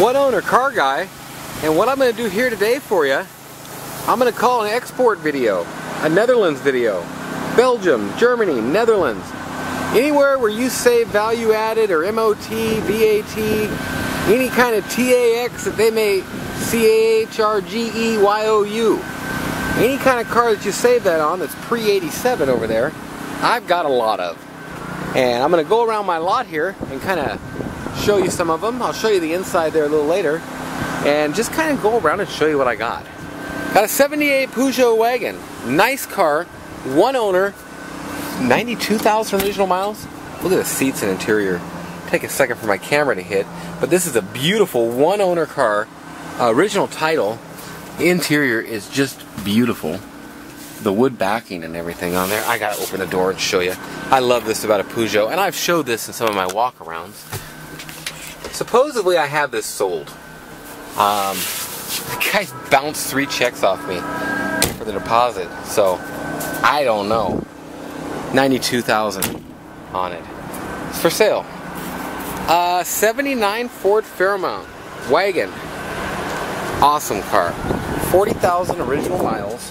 one owner car guy and what I'm going to do here today for you I'm going to call an export video a Netherlands video Belgium, Germany, Netherlands anywhere where you save value added or MOT, VAT any kind of TAX that they may C-A-H-R-G-E-Y-O-U any kind of car that you save that on that's pre-87 over there I've got a lot of and I'm going to go around my lot here and kind of show you some of them. I'll show you the inside there a little later. And just kind of go around and show you what I got. Got a 78 Peugeot wagon. Nice car. One owner. 92,000 original miles. Look at the seats and interior. Take a second for my camera to hit. But this is a beautiful one owner car. Uh, original title. Interior is just beautiful. The wood backing and everything on there. I gotta open the door and show you. I love this about a Peugeot. And I've showed this in some of my walk-arounds. Supposedly I have this sold. Um, the guy bounced three checks off me for the deposit, so I don't know. 92,000 on it. It's for sale. Uh, 79 Ford Fairmont wagon. Awesome car. 40,000 original miles.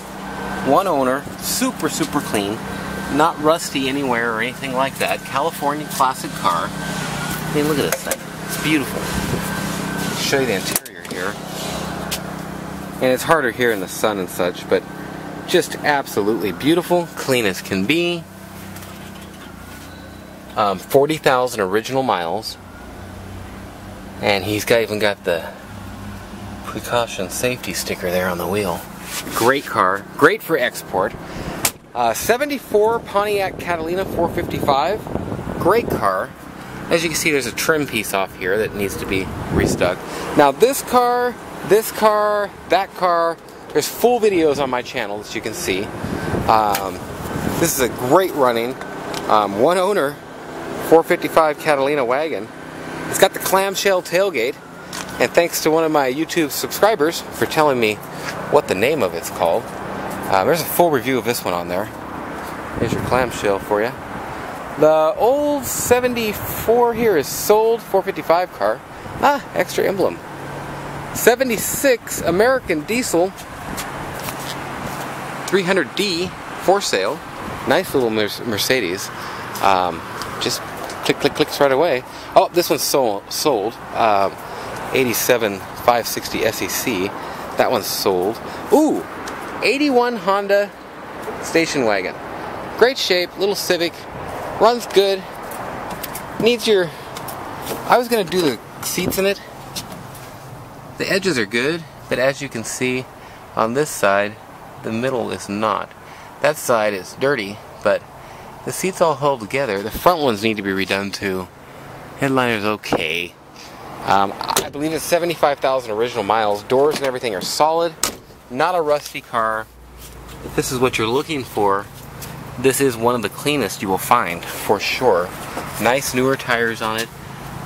One owner. Super, super clean. Not rusty anywhere or anything like that. California classic car. I mean, look at this thing. It's beautiful. Show you the interior here. And it's harder here in the sun and such, but just absolutely beautiful, clean as can be. Um, 40,000 original miles. And he's got even got the precaution safety sticker there on the wheel. Great car, great for export. Uh, 74 Pontiac Catalina 455, great car. As you can see, there's a trim piece off here that needs to be restuck. Now this car, this car, that car, there's full videos on my channel as you can see. Um, this is a great running, um, one owner, 455 Catalina wagon. It's got the clamshell tailgate, and thanks to one of my YouTube subscribers for telling me what the name of it's called. Um, there's a full review of this one on there. Here's your clamshell for you. The old 74 here is sold, 455 car. Ah, extra emblem. 76 American Diesel 300D for sale. Nice little Mercedes. Um, just click, click, clicks right away. Oh, this one's sold. sold. Um, 87 560 SEC. That one's sold. Ooh, 81 Honda station wagon. Great shape, little Civic, Runs good. Needs your... I was to do the seats in it. The edges are good, but as you can see on this side, the middle is not. That side is dirty, but the seats all hold together. The front ones need to be redone too. Headliner's okay. Um, I believe it's 75,000 original miles. Doors and everything are solid. Not a rusty car. If this is what you're looking for, this is one of the cleanest you will find for sure. Nice newer tires on it.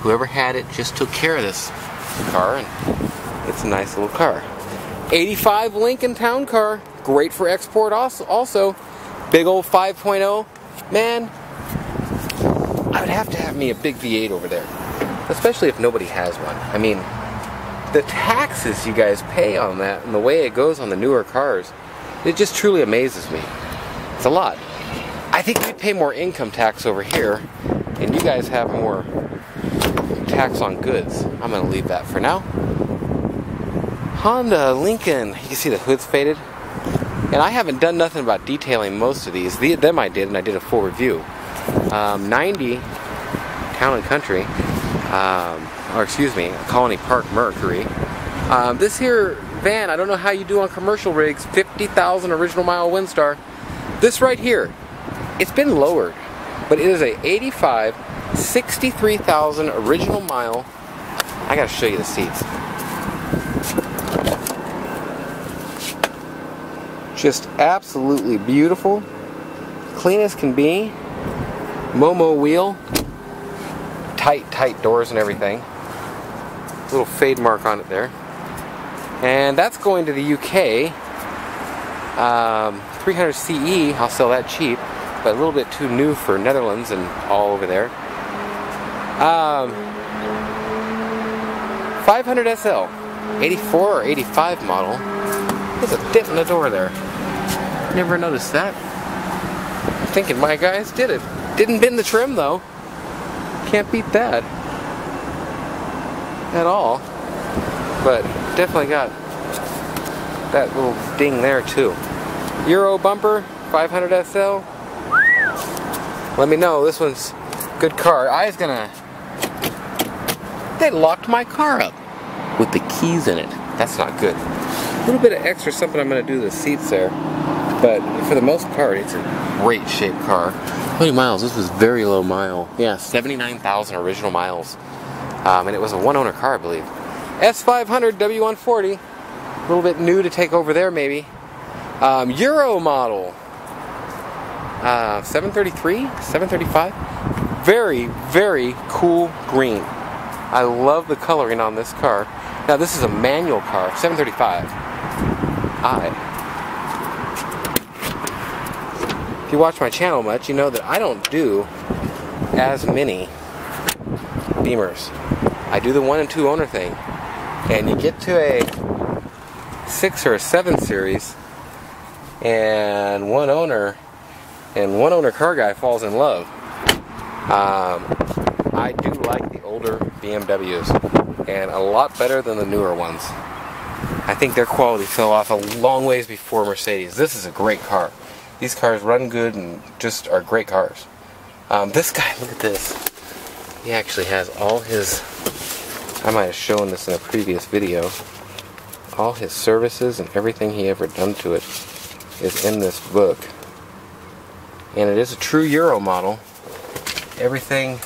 Whoever had it just took care of this car and it's a nice little car. 85 Lincoln Town Car, great for export also. also. Big old 5.0. Man, I would have to have me a big V8 over there. Especially if nobody has one. I mean, the taxes you guys pay on that and the way it goes on the newer cars, it just truly amazes me. It's a lot. I think we pay more income tax over here, and you guys have more tax on goods. I'm going to leave that for now. Honda, Lincoln, you can see the hood's faded. And I haven't done nothing about detailing most of these. The, them I did, and I did a full review. Um, 90, Town and Country, um, or excuse me, Colony Park Mercury. Um, this here van, I don't know how you do on commercial rigs, 50,000 original mile Windstar. This right here, it's been lowered, but it is a 85, 63,000 original mile. I gotta show you the seats. Just absolutely beautiful. Clean as can be. Momo wheel. Tight, tight doors and everything. Little fade mark on it there. And that's going to the UK. Um, 300 CE, I'll sell that cheap but a little bit too new for Netherlands and all over there. Um, 500 SL, 84 or 85 model. There's a dent in the door there. Never noticed that. I'm thinking my guys did it. Didn't bend the trim though. Can't beat that. At all. But definitely got that little ding there too. Euro bumper, 500 SL. Let me know, this one's good car. I was gonna, they locked my car up with the keys in it. That's not good. A little bit of extra something I'm gonna do to the seats there. But for the most part, it's a great shaped car. How many miles? This was very low mile. Yeah, 79,000 original miles. Um, and it was a one owner car, I believe. S500 W140. A little bit new to take over there, maybe. Um, Euro model. Uh, 733, 735. Very, very cool green. I love the coloring on this car. Now this is a manual car, 735. I. If you watch my channel much, you know that I don't do as many Beamers. I do the one and two owner thing. And you get to a six or a seven series, and one owner and one owner car guy falls in love. Um, I do like the older BMWs, and a lot better than the newer ones. I think their quality fell off a long ways before Mercedes. This is a great car. These cars run good and just are great cars. Um, this guy, look at this. He actually has all his, I might have shown this in a previous video, all his services and everything he ever done to it is in this book. And it is a true Euro model. Everything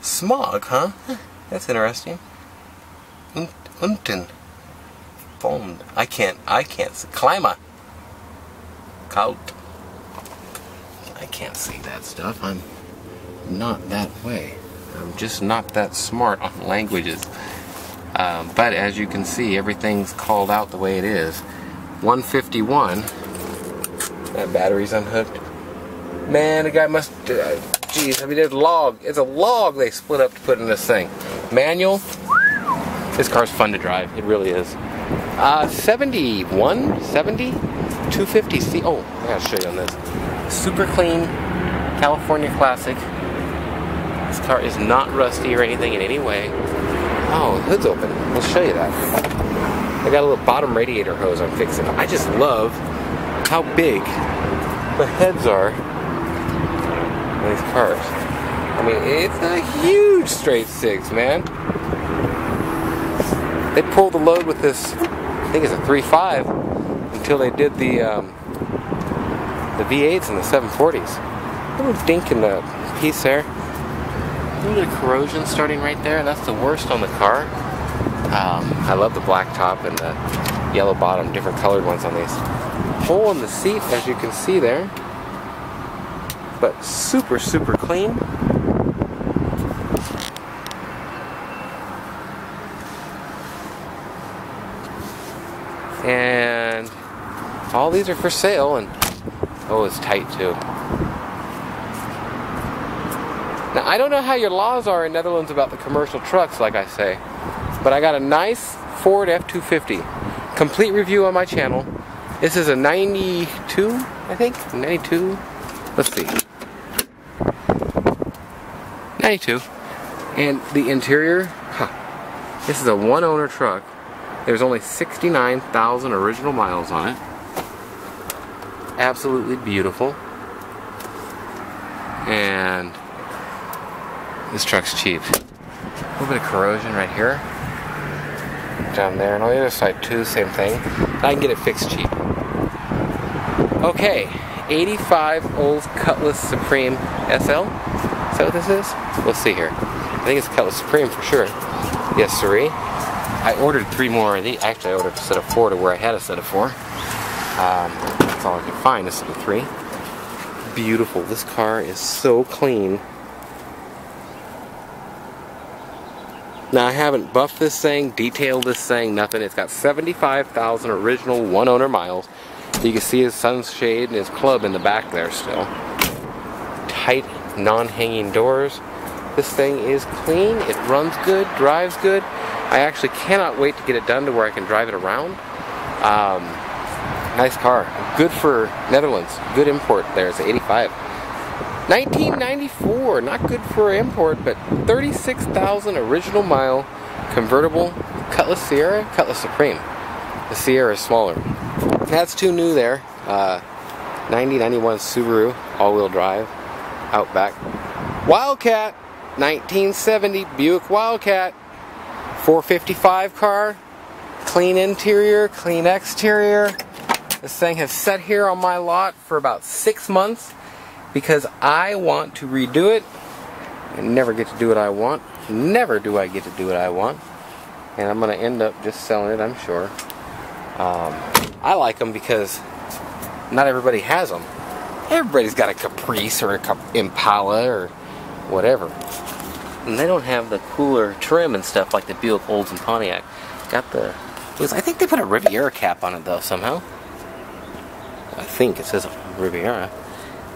smog, huh? That's interesting. Unten. Foamed. I can't, I can't. Climber. Kaut. I can't see that stuff. I'm not that way. I'm just not that smart on languages. Um, but as you can see, everything's called out the way it is. 151. That battery's unhooked. Man, the guy must. Uh, geez, I mean, a log. It's a log they split up to put in this thing. Manual. This car's fun to drive. It really is. Uh, 71, 70, 250C. Oh, I gotta show you on this. Super clean, California classic. This car is not rusty or anything in any way. Oh, the hood's open. We'll show you that. I got a little bottom radiator hose I'm fixing. I just love how big the heads are on these cars. I mean, it's a huge straight six, man. They pulled the load with this, I think it's a 3.5, until they did the um, the V8s and the 740s. A little dink in the piece there A little bit of corrosion starting right there. and That's the worst on the car. Um, I love the black top and the yellow bottom, different colored ones on these. Hole in the seat, as you can see there. But super, super clean. And all these are for sale and oh, it's tight too. Now, I don't know how your laws are in Netherlands about the commercial trucks, like I say, but I got a nice Ford F-250. Complete review on my channel. This is a 92, I think? 92? Let's see. 92. And the interior, huh. This is a one owner truck. There's only 69,000 original miles on it. Absolutely beautiful. And this truck's cheap. A little bit of corrosion right here. Down there. And on the other side too, same thing. I can get it fixed cheap. Okay. 85 old Cutlass Supreme SL. Is that what this is? We'll see here. I think it's Cutlass Supreme for sure. Yes, siree. I ordered three more of these. Actually, I ordered a set of four to where I had a set of four. Um, all I could find, a set of three. Beautiful. This car is so clean. Now I haven't buffed this thing, detailed this thing, nothing. It's got 75,000 original one owner miles. You can see his sunshade and his club in the back there still. Tight, non-hanging doors. This thing is clean, it runs good, drives good. I actually cannot wait to get it done to where I can drive it around. Um, nice car. Good for Netherlands. Good import there. It's 85. 1994. Not good for import, but 36,000 original mile convertible Cutlass Ciera, Cutlass Supreme. The Ciera is smaller. That's too new there. Uh, 90, 91 Subaru, all-wheel drive, Outback. Wildcat, 1970 Buick Wildcat, 455 car, clean interior, clean exterior. This thing has sat here on my lot for about six months because I want to redo it. I never get to do what I want. Never do I get to do what I want. And I'm going to end up just selling it, I'm sure. Um, I like them because not everybody has them. Everybody's got a Caprice or a Impala or whatever. And they don't have the cooler trim and stuff like the Buick Olds and Pontiac. Got the... I think they put a Riviera cap on it though somehow. I think it says Riviera.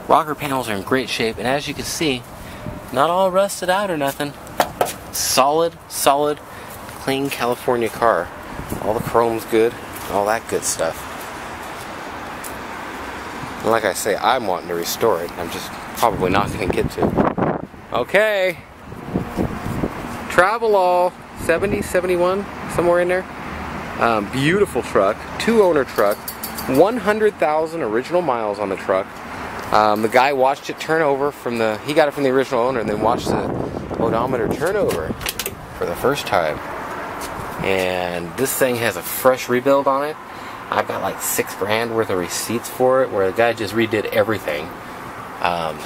Rocker panels are in great shape and as you can see, not all rusted out or nothing. Solid, solid, clean California car. All the chrome's good all that good stuff. And like I say, I'm wanting to restore it. I'm just probably not going to get to. Okay. Travelall 70, 71, somewhere in there. Um, beautiful truck, two owner truck, 100,000 original miles on the truck. Um, the guy watched it turn over from the, he got it from the original owner and then watched the odometer turn over for the first time and this thing has a fresh rebuild on it. I've got like six grand worth of receipts for it, where the guy just redid everything. Um,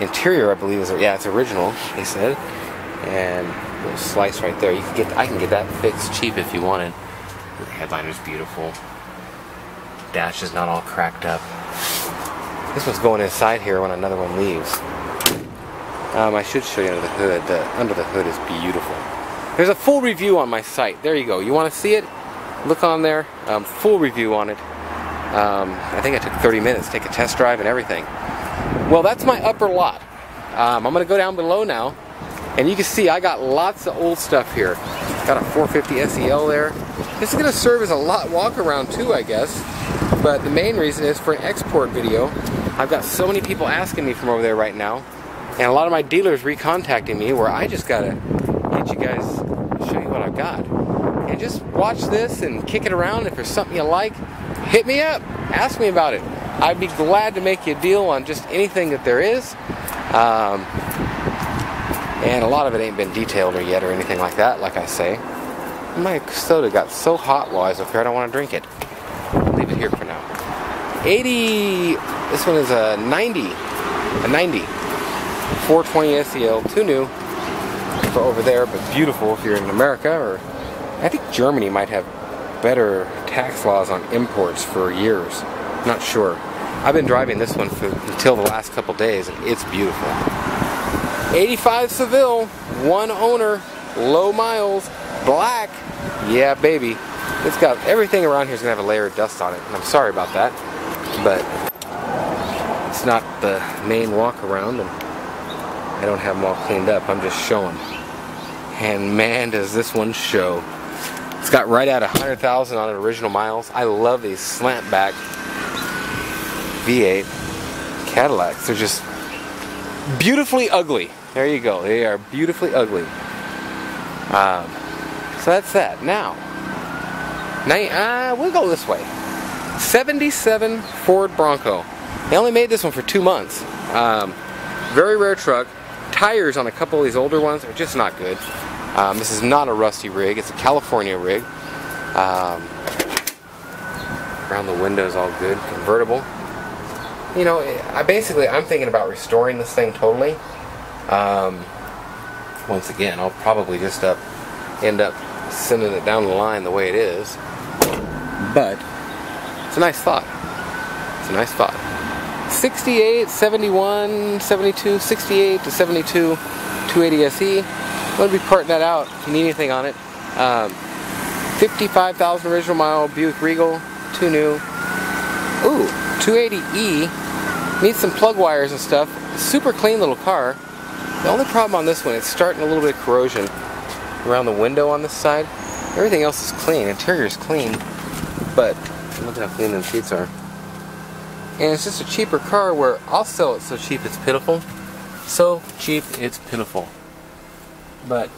interior, I believe, is yeah, it's original. They said, and little slice right there. You can get, I can get that fixed cheap if you wanted. The headliner's beautiful. Dash is not all cracked up. This one's going inside here when another one leaves. Um, I should show you under the hood. The under the hood is beautiful. There's a full review on my site. There you go. You want to see it? Look on there. Um, full review on it. Um, I think I took 30 minutes, to take a test drive and everything. Well, that's my upper lot. Um, I'm going to go down below now, and you can see I got lots of old stuff here. Got a 450 SEL there. This is going to serve as a lot walk around too, I guess. But the main reason is for an export video. I've got so many people asking me from over there right now, and a lot of my dealers recontacting me where I just got to get you guys, show you what I've got. And just watch this and kick it around. If there's something you like, hit me up. Ask me about it. I'd be glad to make you a deal on just anything that there is. Um, and a lot of it ain't been detailed or yet or anything like that, like I say. My soda got so hot was up here, I don't want to drink it. Here for now. 80, this one is a 90, a 90. 420 SEL, too new for over there, but beautiful if you're in America, or I think Germany might have better tax laws on imports for years. Not sure. I've been driving this one for, until the last couple days, and it's beautiful. 85 Seville, one owner, low miles, black. Yeah, baby. It's got everything around here is gonna have a layer of dust on it, and I'm sorry about that, but it's not the main walk around, and I don't have them all cleaned up. I'm just showing and man does this one show. It's got right at 100,000 on it original miles. I love these slant back V8 Cadillacs. They're just beautifully ugly. There you go. They are beautifully ugly. Um, so that's that. Now, now uh, we'll go this way. 77 Ford Bronco. They only made this one for two months. Um, very rare truck. Tires on a couple of these older ones are just not good. Um, this is not a rusty rig, it's a California rig. Um, around the windows all good, convertible. You know, I basically, I'm thinking about restoring this thing totally. Um, once again, I'll probably just up, end up sending it down the line the way it is. But, it's a nice thought. It's a nice thought. 68, 71, 72, 68 to 72, 280 SE. I'm going to be parting that out if you need anything on it. Um, 55,000 original mile Buick Regal, two new. Ooh, 280E. Needs some plug wires and stuff. Super clean little car. The only problem on this one, it's starting a little bit of corrosion around the window on this side. Everything else is clean. Interior is clean, but look how clean the seats are. And it's just a cheaper car where I'll sell it so cheap it's pitiful. So cheap it's pitiful. But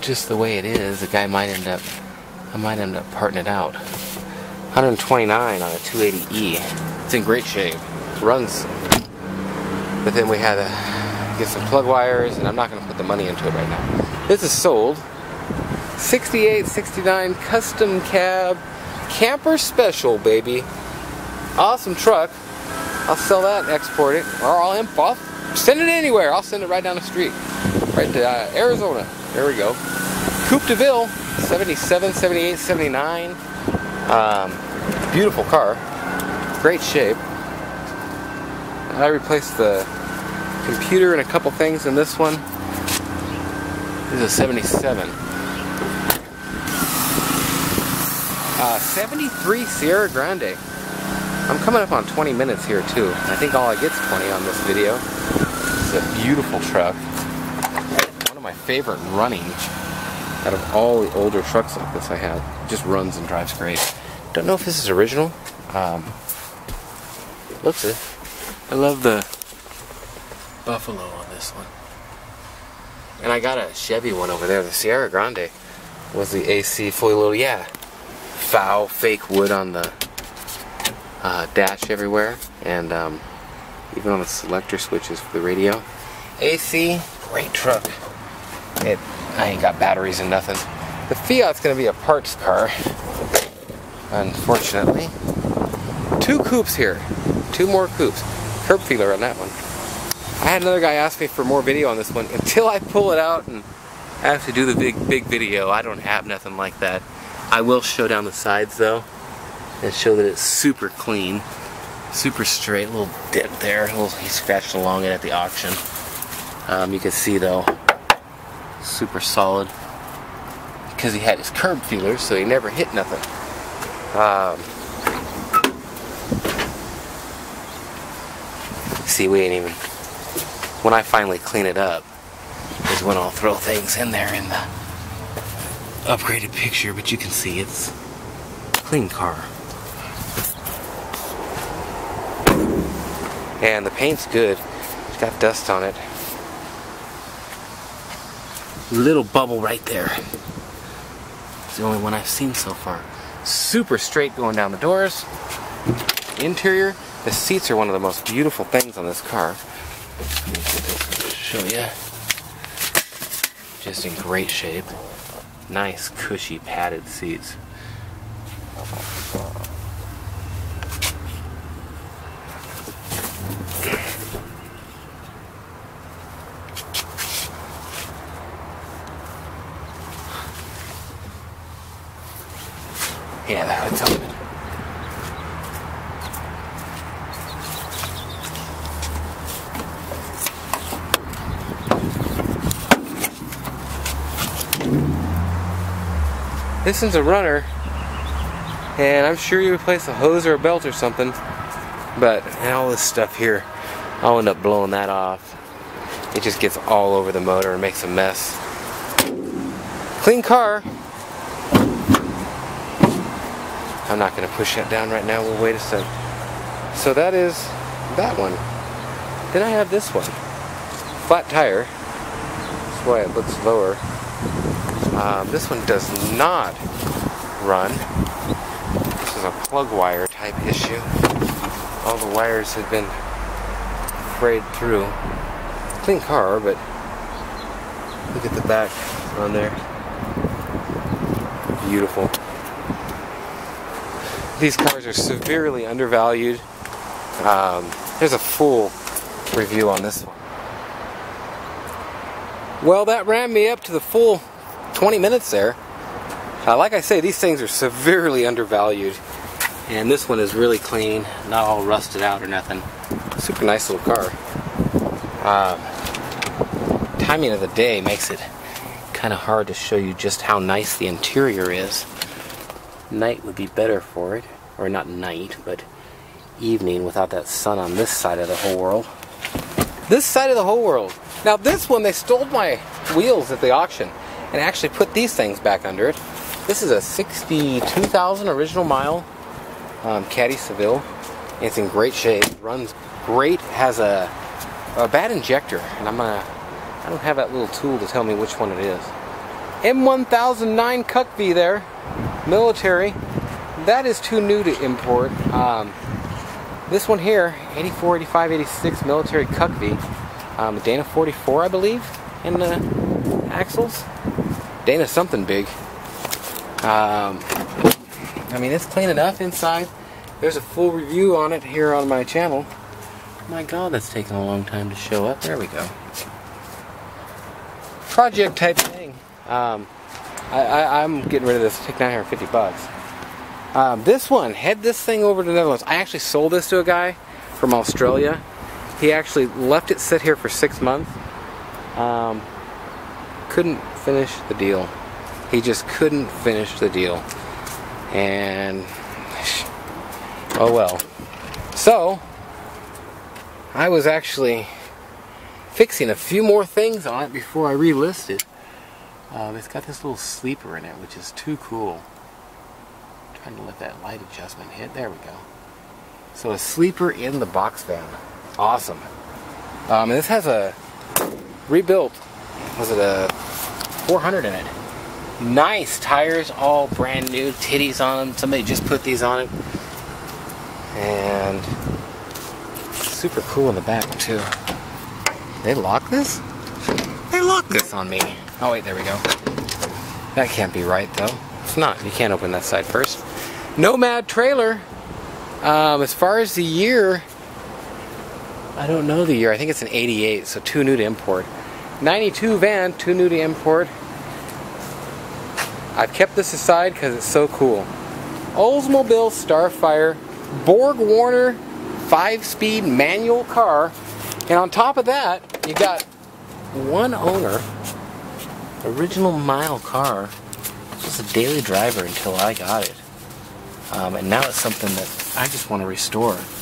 just the way it is, the guy might end up, I might end up parting it out. 129 on a 280E. It's in great shape. Runs. But then we had to get some plug wires, and I'm not going to put the money into it right now. This is sold. 68, 69 custom cab camper special, baby. Awesome truck. I'll sell that and export it, or I'll imp off. Send it anywhere. I'll send it right down the street, right to uh, Arizona. There we go. Coupe de Ville, 77, 78, 79. Um, beautiful car. Great shape. I replaced the computer and a couple things in this one. This is a 77. Uh, 73 Sierra Grande. I'm coming up on 20 minutes here too. I think all I get's 20 on this video. It's a beautiful truck. One of my favorite running out of all the older trucks like this I have. It just runs and drives great. Don't know if this is original. Um, looks it. I love the buffalo on this one. And I got a Chevy one over there. The Sierra Grande was the AC fully loaded. Yeah, foul fake wood on the uh, dash everywhere, and um, even on the selector switches for the radio. AC, great truck. It, I ain't got batteries and nothing. The Fiat's gonna be a parts car, unfortunately. Two coupes here, two more coupes. Curb feeler on that one. I had another guy ask me for more video on this one. Until I pull it out and have to do the big, big video, I don't have nothing like that. I will show down the sides though and show that it's super clean, super straight. Little dip there, little, he scratched along it at the auction. Um, you can see though, super solid because he had his curb feelers, so he never hit nothing. Um, see, we ain't even. When I finally clean it up, is when I'll throw things in there in the upgraded picture, but you can see it's clean car. And the paint's good. It's got dust on it. Little bubble right there. It's the only one I've seen so far. Super straight going down the doors. Interior, the seats are one of the most beautiful things on this car. Show you. Just in great shape. Nice, cushy, padded seats. Yeah, the hood's open. This one's a runner, and I'm sure you replace a hose or a belt or something, but all this stuff here, I'll end up blowing that off. It just gets all over the motor and makes a mess. Clean car. I'm not going to push that down right now. We'll wait a sec. So that is that one. Then I have this one. Flat tire. That's why it looks lower. Um, this one does not run. This is a plug wire type issue. All the wires have been frayed through. Clean car, but look at the back on there. Beautiful. These cars are severely undervalued. Um, there's a full review on this one. Well, that ran me up to the full 20 minutes there. Uh, like I say, these things are severely undervalued. And this one is really clean, not all rusted out or nothing. Super nice little car. Um, timing of the day makes it kind of hard to show you just how nice the interior is. Night would be better for it. Or not night, but evening without that sun on this side of the whole world. This side of the whole world. Now this one, they stole my wheels at the auction and actually put these things back under it. This is a 62,000 original mile um, Caddy Seville. It's in great shape, runs great, has a, a bad injector, and I'm gonna, I don't have that little tool to tell me which one it is. M1009 CUCV there, military. That is too new to import. Um, this one here, 84, 85, 86 military CUCV. Um, Dana 44, I believe, in the axles. Dana something big. Um, I mean, it's clean enough inside. There's a full review on it here on my channel. My god, that's taking a long time to show up. There we go. Project type thing. Um, I, am getting rid of this. Take 950 bucks. Um, this one, head this thing over to the Netherlands. I actually sold this to a guy from Australia. He actually left it sit here for six months. Um, couldn't finish the deal. He just couldn't finish the deal. And, oh well. So, I was actually fixing a few more things on it before I relist it. Um, it's got this little sleeper in it, which is too cool. I'm trying to let that light adjustment hit. There we go. So a sleeper in the box van. Awesome. Um, and this has a rebuilt, was it a 400 in it? Nice tires, all brand new, titties on them. Somebody just put these on it. And super cool in the back too. They lock this? They lock this on me. Oh wait, there we go. That can't be right though. It's not. You can't open that side first. Nomad trailer. Um, as far as the year, I don't know the year. I think it's an 88, so too new to import. 92 van, too new to import. I've kept this aside because it's so cool. Oldsmobile Starfire, Borg Warner, five-speed manual car, and on top of that, you got one owner original mile car. It was a daily driver until I got it. Um, and now it's something that I just want to restore.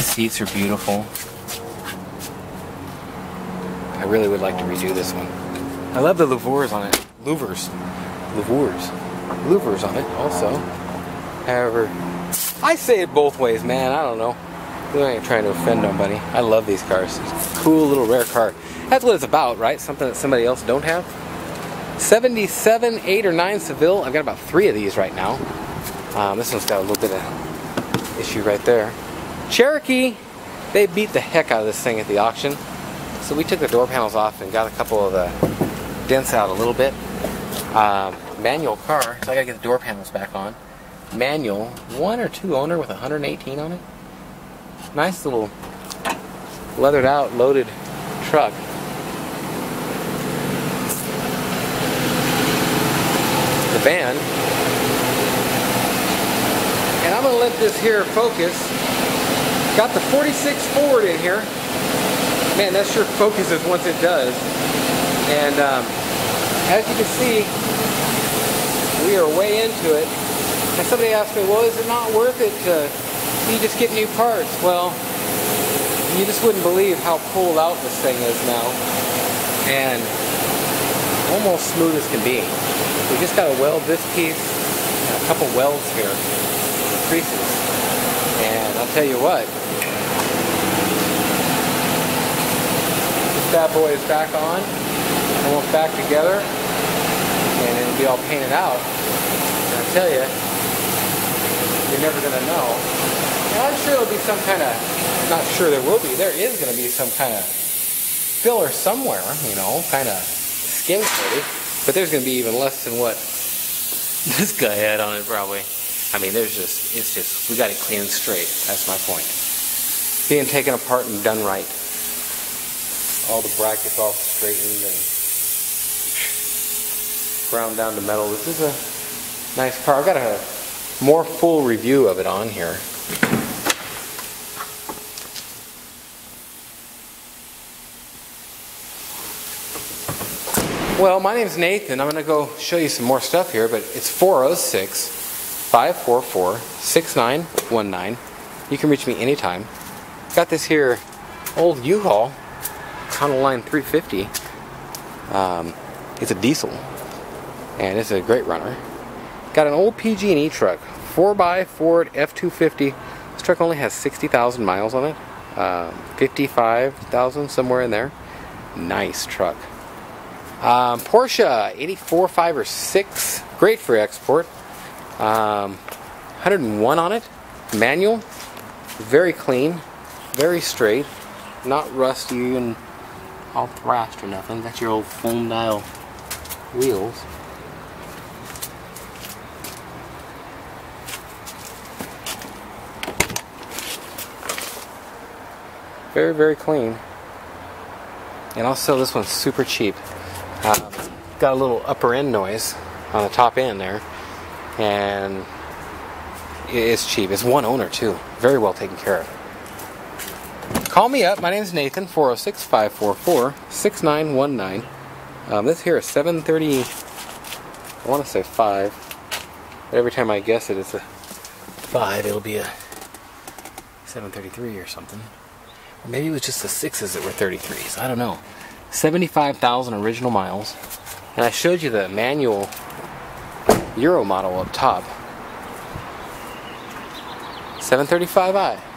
seats are beautiful. I really would like to redo this one. I love the louvers on it. Louvers. Louvers. Louvers on it also. However, I say it both ways, man. I don't know. I ain't trying to offend nobody. I love these cars. Cool little rare car. That's what it's about, right? Something that somebody else don't have. 77, 8, or 9 Seville. I've got about three of these right now. Um, this one's got a little bit of issue right there. Cherokee, they beat the heck out of this thing at the auction. So we took the door panels off and got a couple of the dents out a little bit. Um, manual car, so I gotta get the door panels back on. Manual, one or two owner with 118 on it. Nice little leathered out, loaded truck. The van. And I'm to let this here focus. Got the 46 Ford in here. Man, that sure focuses once it does. And um, as you can see, we are way into it. And somebody asked me, well, is it not worth it to you just get new parts? Well, you just wouldn't believe how pulled out this thing is now. And almost smooth as can be. We just got to weld this piece a couple welds here, creases. And I'll tell you what, bad boy is back on, almost back together, and it'll be all painted out. And I tell you, you're never going to know. And I'm sure there'll be some kind of not sure there will be. There is going to be some kind of filler somewhere, you know, kind of skin coated. But there's going to be even less than what this guy had on it, probably. I mean, there's just, it's just, we got it clean and straight. That's my point. Being taken apart and done right. All the brackets all straightened and ground down to metal. This is a nice car. I've got a more full review of it on here. Well, my name is Nathan. I'm going to go show you some more stuff here, but it's 406 544 6919. You can reach me anytime. Got this here old U-Haul, Line 350. Um, it's a diesel, and it's a great runner. Got an old PG&E truck, 4x Ford F250. This truck only has 60,000 miles on it, um, 55,000 somewhere in there. Nice truck. Um, Porsche 84 5 or 6, great for export. Um, 101 on it, manual, very clean, very straight, not rusty and all thrashed or nothing. Got your old phone dial wheels. Very, very clean. And also this one's super cheap. Um, got a little upper end noise on the top end there. And it's cheap. It's one owner too. Very well taken care of. Call me up. My name is Nathan, 406 544 6919. Um, this here is 730, I want to say 5. But every time I guess it, it's a 5. It'll be a 733 or something. Or maybe it was just the 6s that were 33s. I don't know. 75,000 original miles. And I showed you the manual Euro model up top. 735i.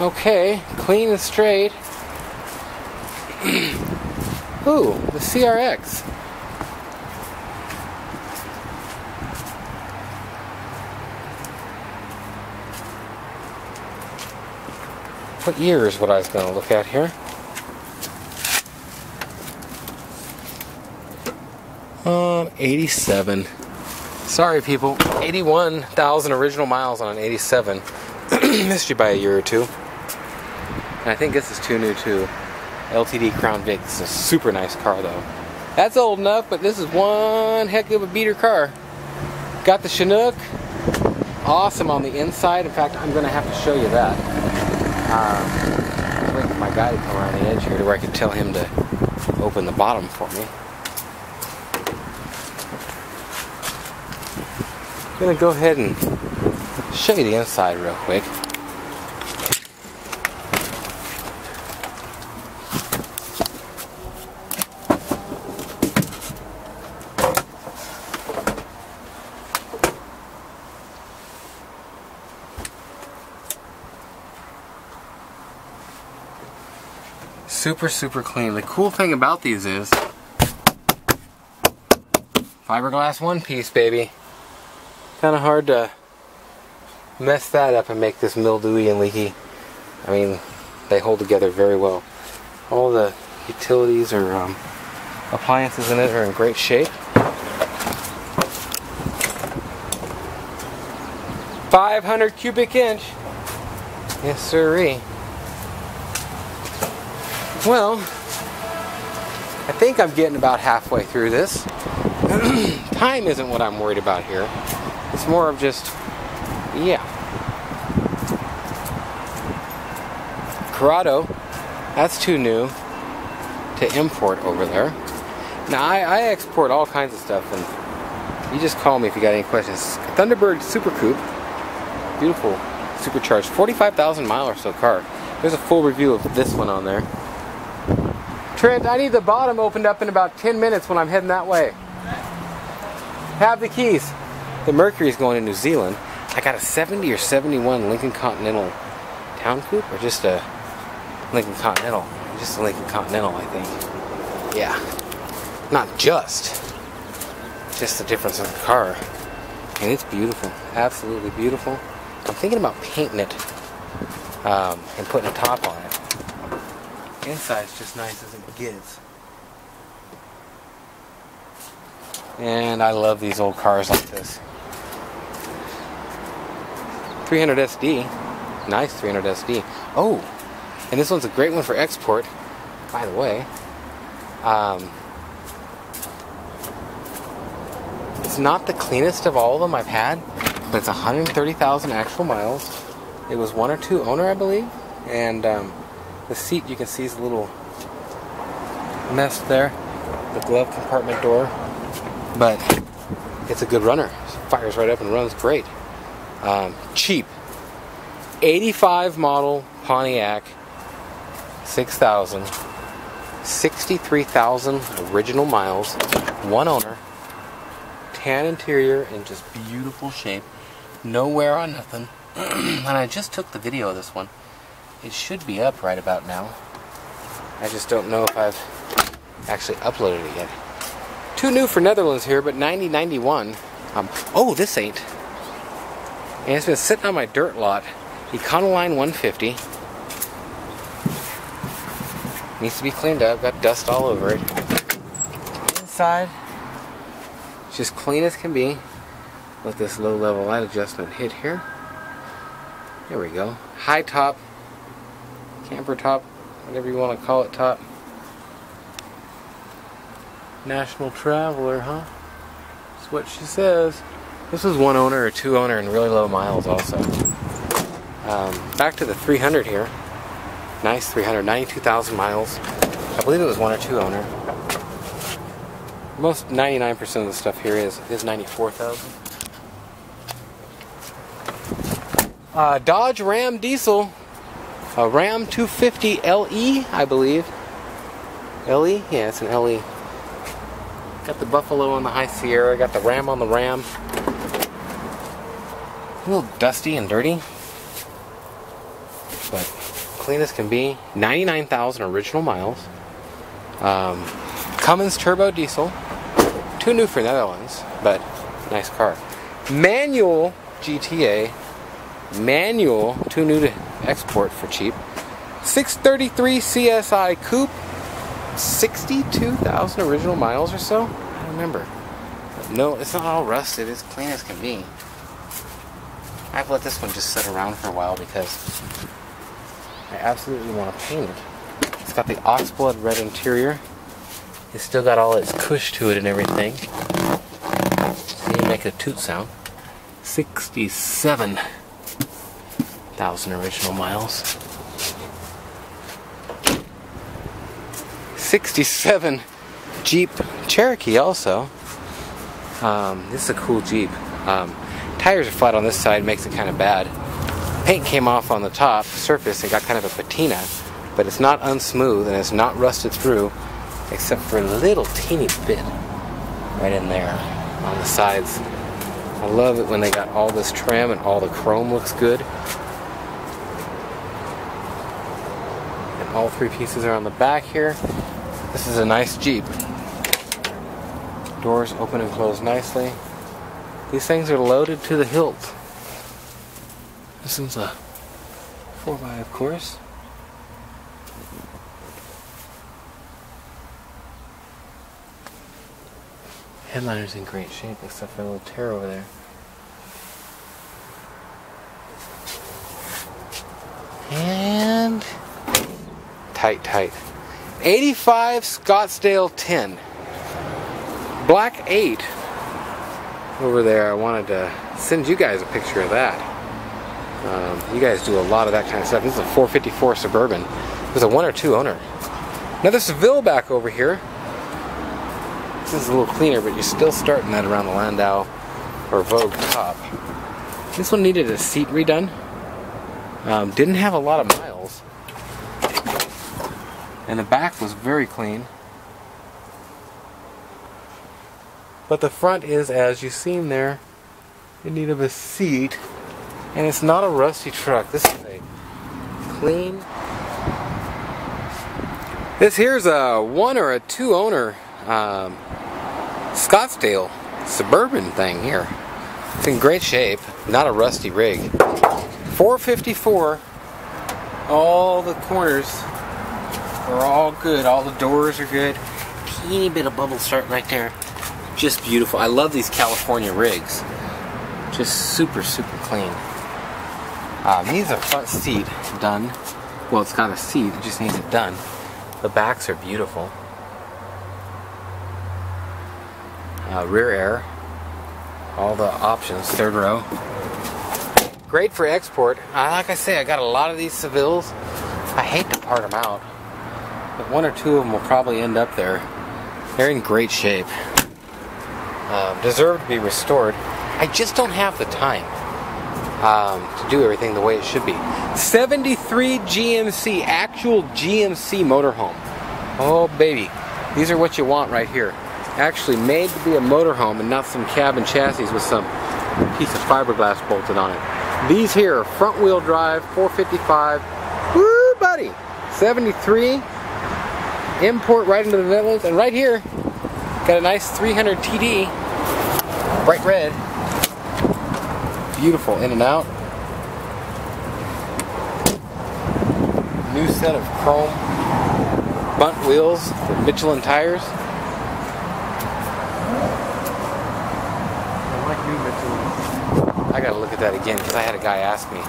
Okay, clean and straight. Ooh, the CRX. What year is what I was going to look at here? Um, 87. Sorry, people. 81,000 original miles on an 87. Missed you by a year or two. And I think this is too new too. LTD Crown Vic. It's a super nice car though. That's old enough, but this is one heck of a beater car. Got the Chinook. Awesome on the inside. In fact, I'm going to have to show you that. Um, wait for my guy to come around the edge here to where I can tell him to open the bottom for me. I'm going to go ahead and show you the inside real quick. Super super clean. The cool thing about these is fiberglass one piece baby. Kind of hard to mess that up and make this mildewy and leaky. I mean they hold together very well. All the utilities or um, appliances in it are in great shape. 500 cubic inch. Yes sirree well, I think I'm getting about halfway through this. Time isn't what I'm worried about here. It's more of just, yeah. Corrado, that's too new to import over there. Now, I, I export all kinds of stuff, and you just call me if you got any questions. Thunderbird Super Coupe, beautiful, supercharged, 45,000 mile or so car. There's a full review of this one on there. Trent, I need the bottom opened up in about 10 minutes when I'm heading that way. Have the keys. The Mercury's going to New Zealand. I got a 70 or 71 Lincoln Continental Town Coupe, or just a Lincoln Continental. Just a Lincoln Continental, I think. Yeah. Not just. Just the difference in the car. And it's beautiful. Absolutely beautiful. I'm thinking about painting it um, and putting a top on it. Inside's just nice as it gets. And I love these old cars like this. 300 SD. Nice 300 SD. Oh, and this one's a great one for export, by the way. Um, it's not the cleanest of all of them I've had, but it's 130,000 actual miles. It was one or two owner, I believe, and um, the seat you can see is a little messed there. The glove compartment door. But it's a good runner. fires right up and runs great. Um, cheap. 85 model Pontiac 6000. 63,000 original miles. One owner. Tan interior in just beautiful shape. No wear on nothing. and I just took the video of this one. It should be up right about now. I just don't know if I've actually uploaded it yet. Too new for Netherlands here, but 9091. Um, oh, this ain't. And it's been sitting on my dirt lot. Econoline 150. Needs to be cleaned up. Got dust all over it. Inside, just clean as can be. Let this low level light adjustment hit here. There we go. High top, camper top, whatever you want to call it top. National Traveler, huh? That's what she says. This was one owner or two owner and really low miles also. Um, back to the 300 here. Nice 300, 92,000 miles. I believe it was one or two owner. Most 99% of the stuff here is is 94,000. Uh, Dodge Ram diesel, a Ram 250 LE, I believe. LE? Yeah, it's an LE. Got the Buffalo on the High Sierra, got the Ram on the Ram. A little dusty and dirty, but clean as can be. 99,000 original miles. Um, Cummins turbo diesel. Too new for Netherlands, but nice car. Manual GTA. Manual, too new to export for cheap. 633 CSI Coupe. 62,000 original miles or so? I remember. But no, it's not all rusted. It's clean as can be. I've let this one just sit around for a while because I absolutely want to paint it. It's got the oxblood red interior. It's still got all its cush to it and everything. See, you make a toot sound. 67,000 original miles. 67 Jeep Cherokee also. Um, this is a cool Jeep. Um, tires are flat on this side, makes it kind of bad. Paint came off on the top surface and got kind of a patina, but it's not unsmooth and it's not rusted through, except for a little teeny bit right in there on the sides. I love it when they got all this trim and all the chrome looks good. All three pieces are on the back here. This is a nice Jeep. Doors open and close nicely. These things are loaded to the hilt. This is a 4x of course. Headliner's in great shape except for a little tear over there. And tight, tight. 85 Scottsdale 10. Black 8 over there. I wanted to send you guys a picture of that. Um, you guys do a lot of that kind of stuff. This is a 454 Suburban. There's a one or two owner. Another Seville back over here. This is a little cleaner, but you're still starting that around the Landau or Vogue top. This one needed a seat redone. Um, didn't have a lot of miles. And the back was very clean. But the front is, as you've seen there, in need of a seat. And it's not a rusty truck. This is a clean. This here's a one or a two owner um, Scottsdale suburban thing here. It's in great shape, not a rusty rig. 454. All the corners are all good. All the doors are good. Teeny bit of bubble start right there. Just beautiful. I love these California rigs. Just super, super clean. Um, needs a front seat done. Well, it's got a seat, it just needs it done. The backs are beautiful. Uh, rear air. All the options, third row. Great for export. Uh, like I say, I got a lot of these Sevilles. I hate to part them out. One or two of them will probably end up there. They're in great shape. Um, deserve to be restored. I just don't have the time um, to do everything the way it should be. 73 GMC, actual GMC motorhome. Oh, baby. These are what you want right here. Actually made to be a motorhome and not some cabin chassis with some piece of fiberglass bolted on it. These here are front wheel drive, 455. Woo, buddy! 73. Import right into the Netherlands. And right here, got a nice 300 TD. Bright red. Beautiful in and out. New set of chrome bunt wheels with Michelin tires. I like new Michelin. I gotta look at that again because I had a guy ask me.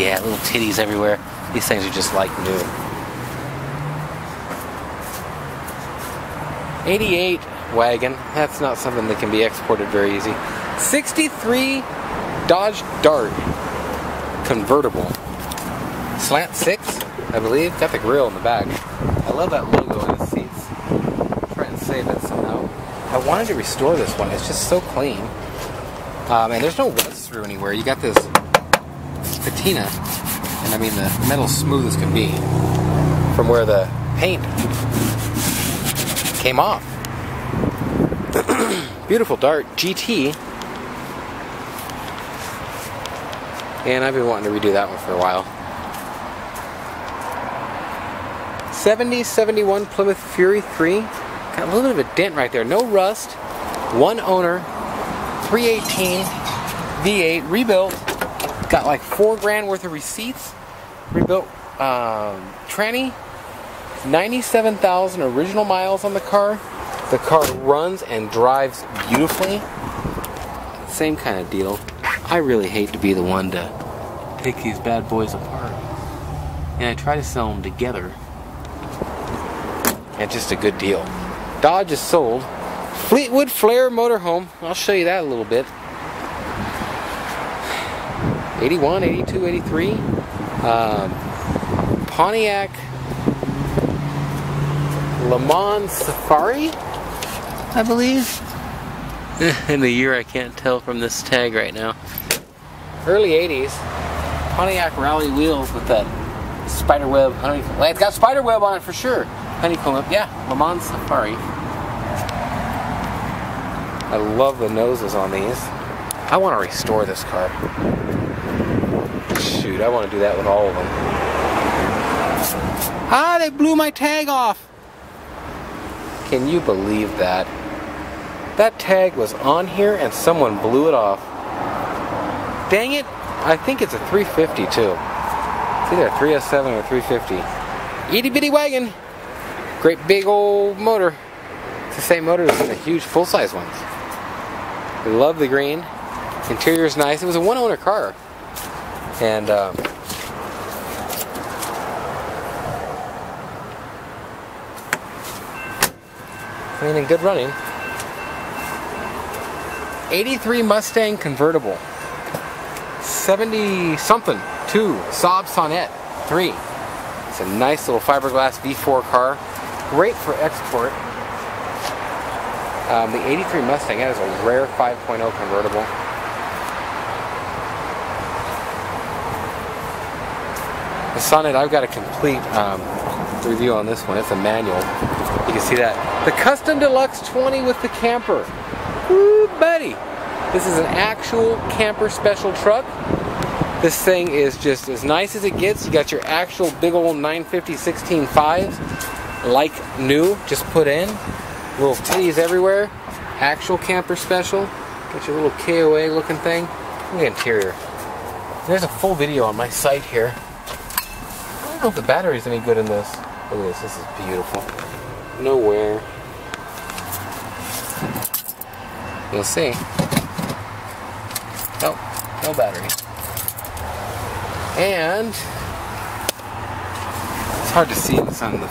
Yeah, little titties everywhere. These things are just like new. 88 wagon. That's not something that can be exported very easy. 63 Dodge Dart convertible. Slant 6, I believe. Got the grill in the back. I love that logo in the seats. Try and save it somehow. I wanted to restore this one. It's just so clean. Um, and there's no rust through anywhere. You got this patina, and I mean the metal's smooth as can be from where the paint came off. Beautiful Dart GT. And I've been wanting to redo that one for a while. 70 71 Plymouth Fury 3. Got a little bit of a dent right there. No rust. One owner. 318 V8 rebuilt. Got like four grand worth of receipts. Rebuilt um, tranny. 97,000 original miles on the car. The car runs and drives beautifully. Same kind of deal. I really hate to be the one to take these bad boys apart. And I try to sell them together. And just a good deal. Dodge is sold. Fleetwood Flair motorhome. I'll show you that a little bit. 81, 82, 83. Um, Pontiac Le Mans Safari, I believe. In the year I can't tell from this tag right now. Early 80s. Pontiac Rally wheels with that spiderweb honeycomb. Well, it's got spiderweb on it for sure. Honeycomb. Yeah, Le Mans Safari. I love the noses on these. I want to restore this car. Shoot, I want to do that with all of them. Ah, they blew my tag off. Can you believe that? That tag was on here and someone blew it off. Dang it. I think it's a 350 too. It's either a 307 or a 350. Itty bitty wagon. Great big old motor. It's the same motor as the huge full size ones. We love the green. Interior is nice. It was a one owner car. And um, I mean, in good running. 83 Mustang convertible. 70 something, 2 Saab Sonett 3. It's a nice little fiberglass V4 car. Great for export. Um, the 83 Mustang, that is a rare 5.0 convertible. The Sonett, I've got a complete um, review on this one. It's a manual. You can see that. The Custom Deluxe 20 with the camper. Woo, buddy. This is an actual camper special truck. This thing is just as nice as it gets. You got your actual big old 950 16 5s, like new, just put in. Little titties everywhere. Actual camper special. Got your little KOA looking thing. Look at the interior. There's a full video on my site here. I don't know if the battery's any good in this. Look at this. This is beautiful. No wear. You'll see. Nope, no battery. And it's hard to see this on the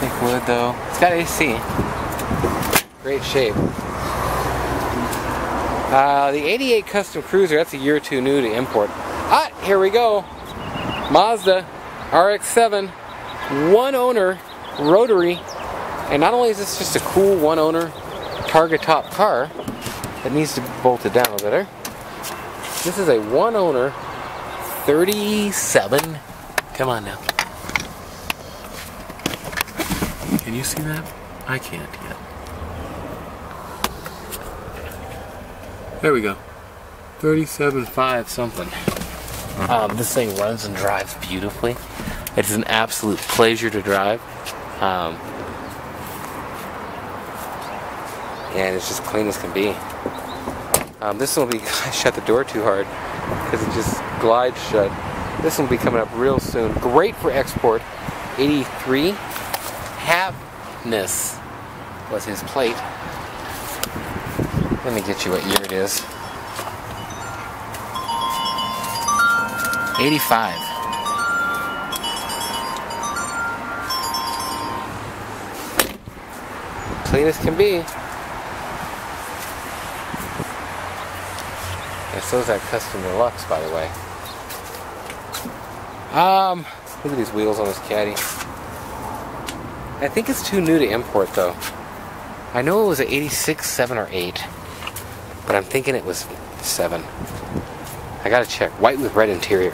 thick wood though. It's got AC. Great shape. Uh, the 88 Custom Cruiser, that's a year or two new to import. Ah, here we go. Mazda RX-7, one owner, rotary. And not only is this just a cool one owner target top car, that needs to be bolted down a little better. This is a one owner 37. Come on now. Can you see that? I can't yet. There we go. 37.5 something. Um, this thing runs and drives beautifully. It is an absolute pleasure to drive. Um, and it's just clean as can be. Um, this one will be, I shut the door too hard because it just glides shut. This one will be coming up real soon. Great for export. 83. Happiness was his plate. Let me get you what year it is. 85. Clean as can be. And so is that custom deluxe, by the way. Um, look at these wheels on this caddy. I think it's too new to import, though. I know it was an 86, 7, or 8. But I'm thinking it was 7. I gotta check. White with red interior.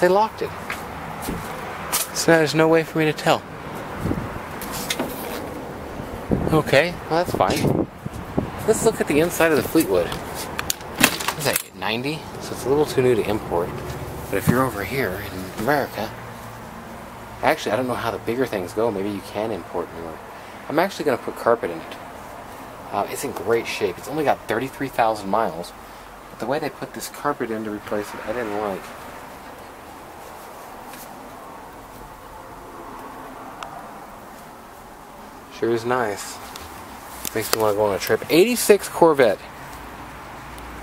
They locked it. So there's no way for me to tell. Okay, well that's fine. Let's look at the inside of the Fleetwood. What's that, 90? So it's a little too new to import. But if you're over here in America, actually I don't know how the bigger things go. Maybe you can import newer. I'm actually going to put carpet in it. Uh, it's in great shape. It's only got 33,000 miles. But the way they put this carpet in to replace it, I didn't like. Sure is nice. Makes me want to go on a trip. 86 Corvette.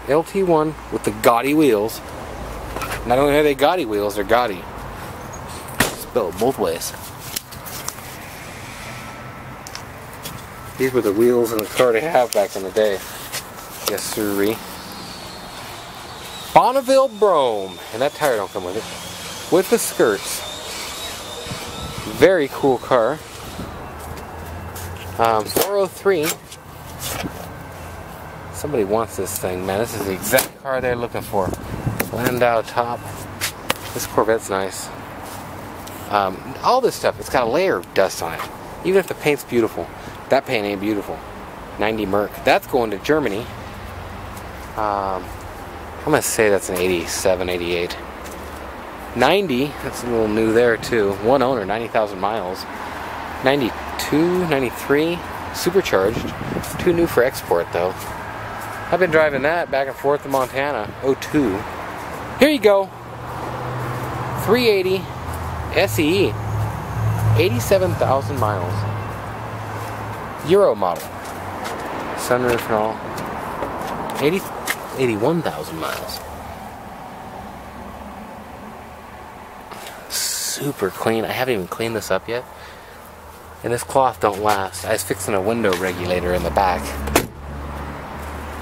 LT1 with the gaudy wheels. Not only are they gaudy wheels, they're gaudy. Spelled both ways. These were the wheels in the car to have back in the day. Yes, sirree. Bonneville Brougham. And that tire don't come with it. With the skirts. Very cool car. Um, 403. Somebody wants this thing, man. This is the exact car they're looking for. Landau top. This Corvette's nice. Um, all this stuff, it's got a layer of dust on it. Even if the paint's beautiful, that paint ain't beautiful. 90 Merc. That's going to Germany. Um, I'm going to say that's an 87, 88. 90, that's a little new there too. One owner, 90,000 miles. 92, 93, supercharged. Too new for export though. I've been driving that back and forth to Montana. 02. Here you go. 380 SE. 87,000 miles. Euro model. Sunroof and all. 80, 81,000 miles. Super clean. I haven't even cleaned this up yet. And this cloth don't last. I was fixing a window regulator in the back.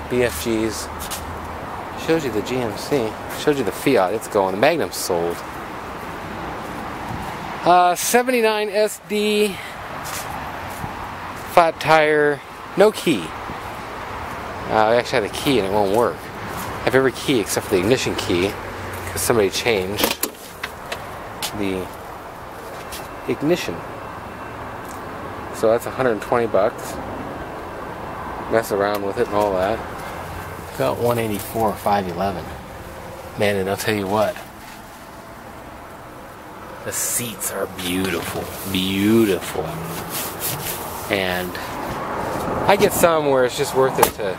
BFGs. Shows you the GMC. Shows you the Fiat. It's going. The Magnum's sold. Uh, 79 SD. Flat tire. No key. Uh, I actually have the key and it won't work. I have every key except for the ignition key because somebody changed the ignition. So that's 120 bucks. Mess around with it and all that. Got 184 or 511. Man, and I'll tell you what. The seats are beautiful. Beautiful. And I get some where it's just worth it to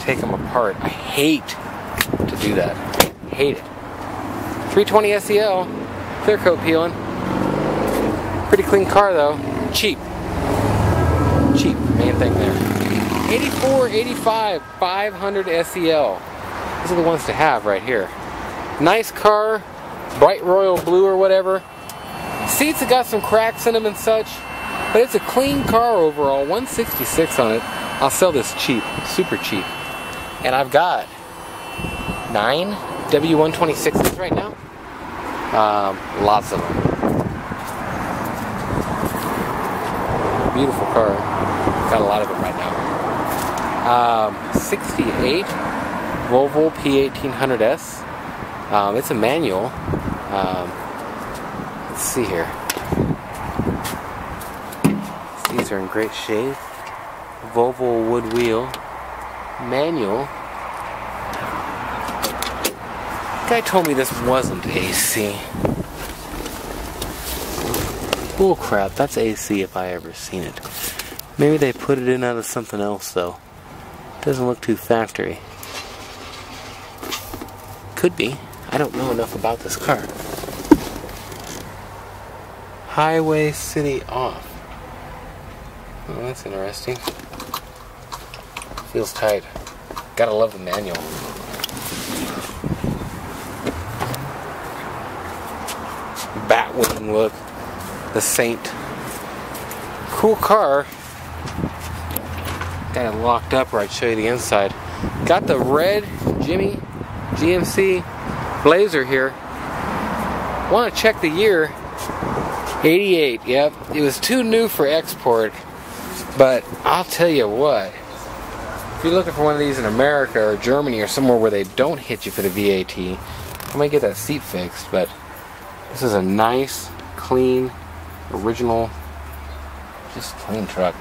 take them apart. I hate to do that. Hate it. 320 SEL, clear coat peeling. Pretty clean car though. Cheap. Cheap, main thing there. 84, 85, 500 SEL. These are the ones to have right here. Nice car, bright royal blue or whatever. Seats have got some cracks in them and such, but it's a clean car overall. 166 on it. I'll sell this cheap, super cheap. And I've got nine W126s right now. Um, lots of them. Beautiful car. Got a lot of them right now. Um, 68 Volvo P1800S. Um, it's a manual. Um, let's see here. These are in great shape. Volvo wood wheel. Manual. Guy told me this wasn't AC. Bull crap, that's AC if I ever seen it. Maybe they put it in out of something else though. Doesn't look too factory. Could be. I don't know enough about this car. Highway City off. Oh, that's interesting. Feels tight. Gotta love the manual. Batwing look. The Saint. Cool car. Got it locked up where I'd show you the inside. Got the red Jimmy GMC Blazer here. Want to check the year? 88, yep. It was too new for export, but I'll tell you what. If you're looking for one of these in America or Germany or somewhere where they don't hit you for the VAT, I might get that seat fixed, but this is a nice, clean, original, just clean truck.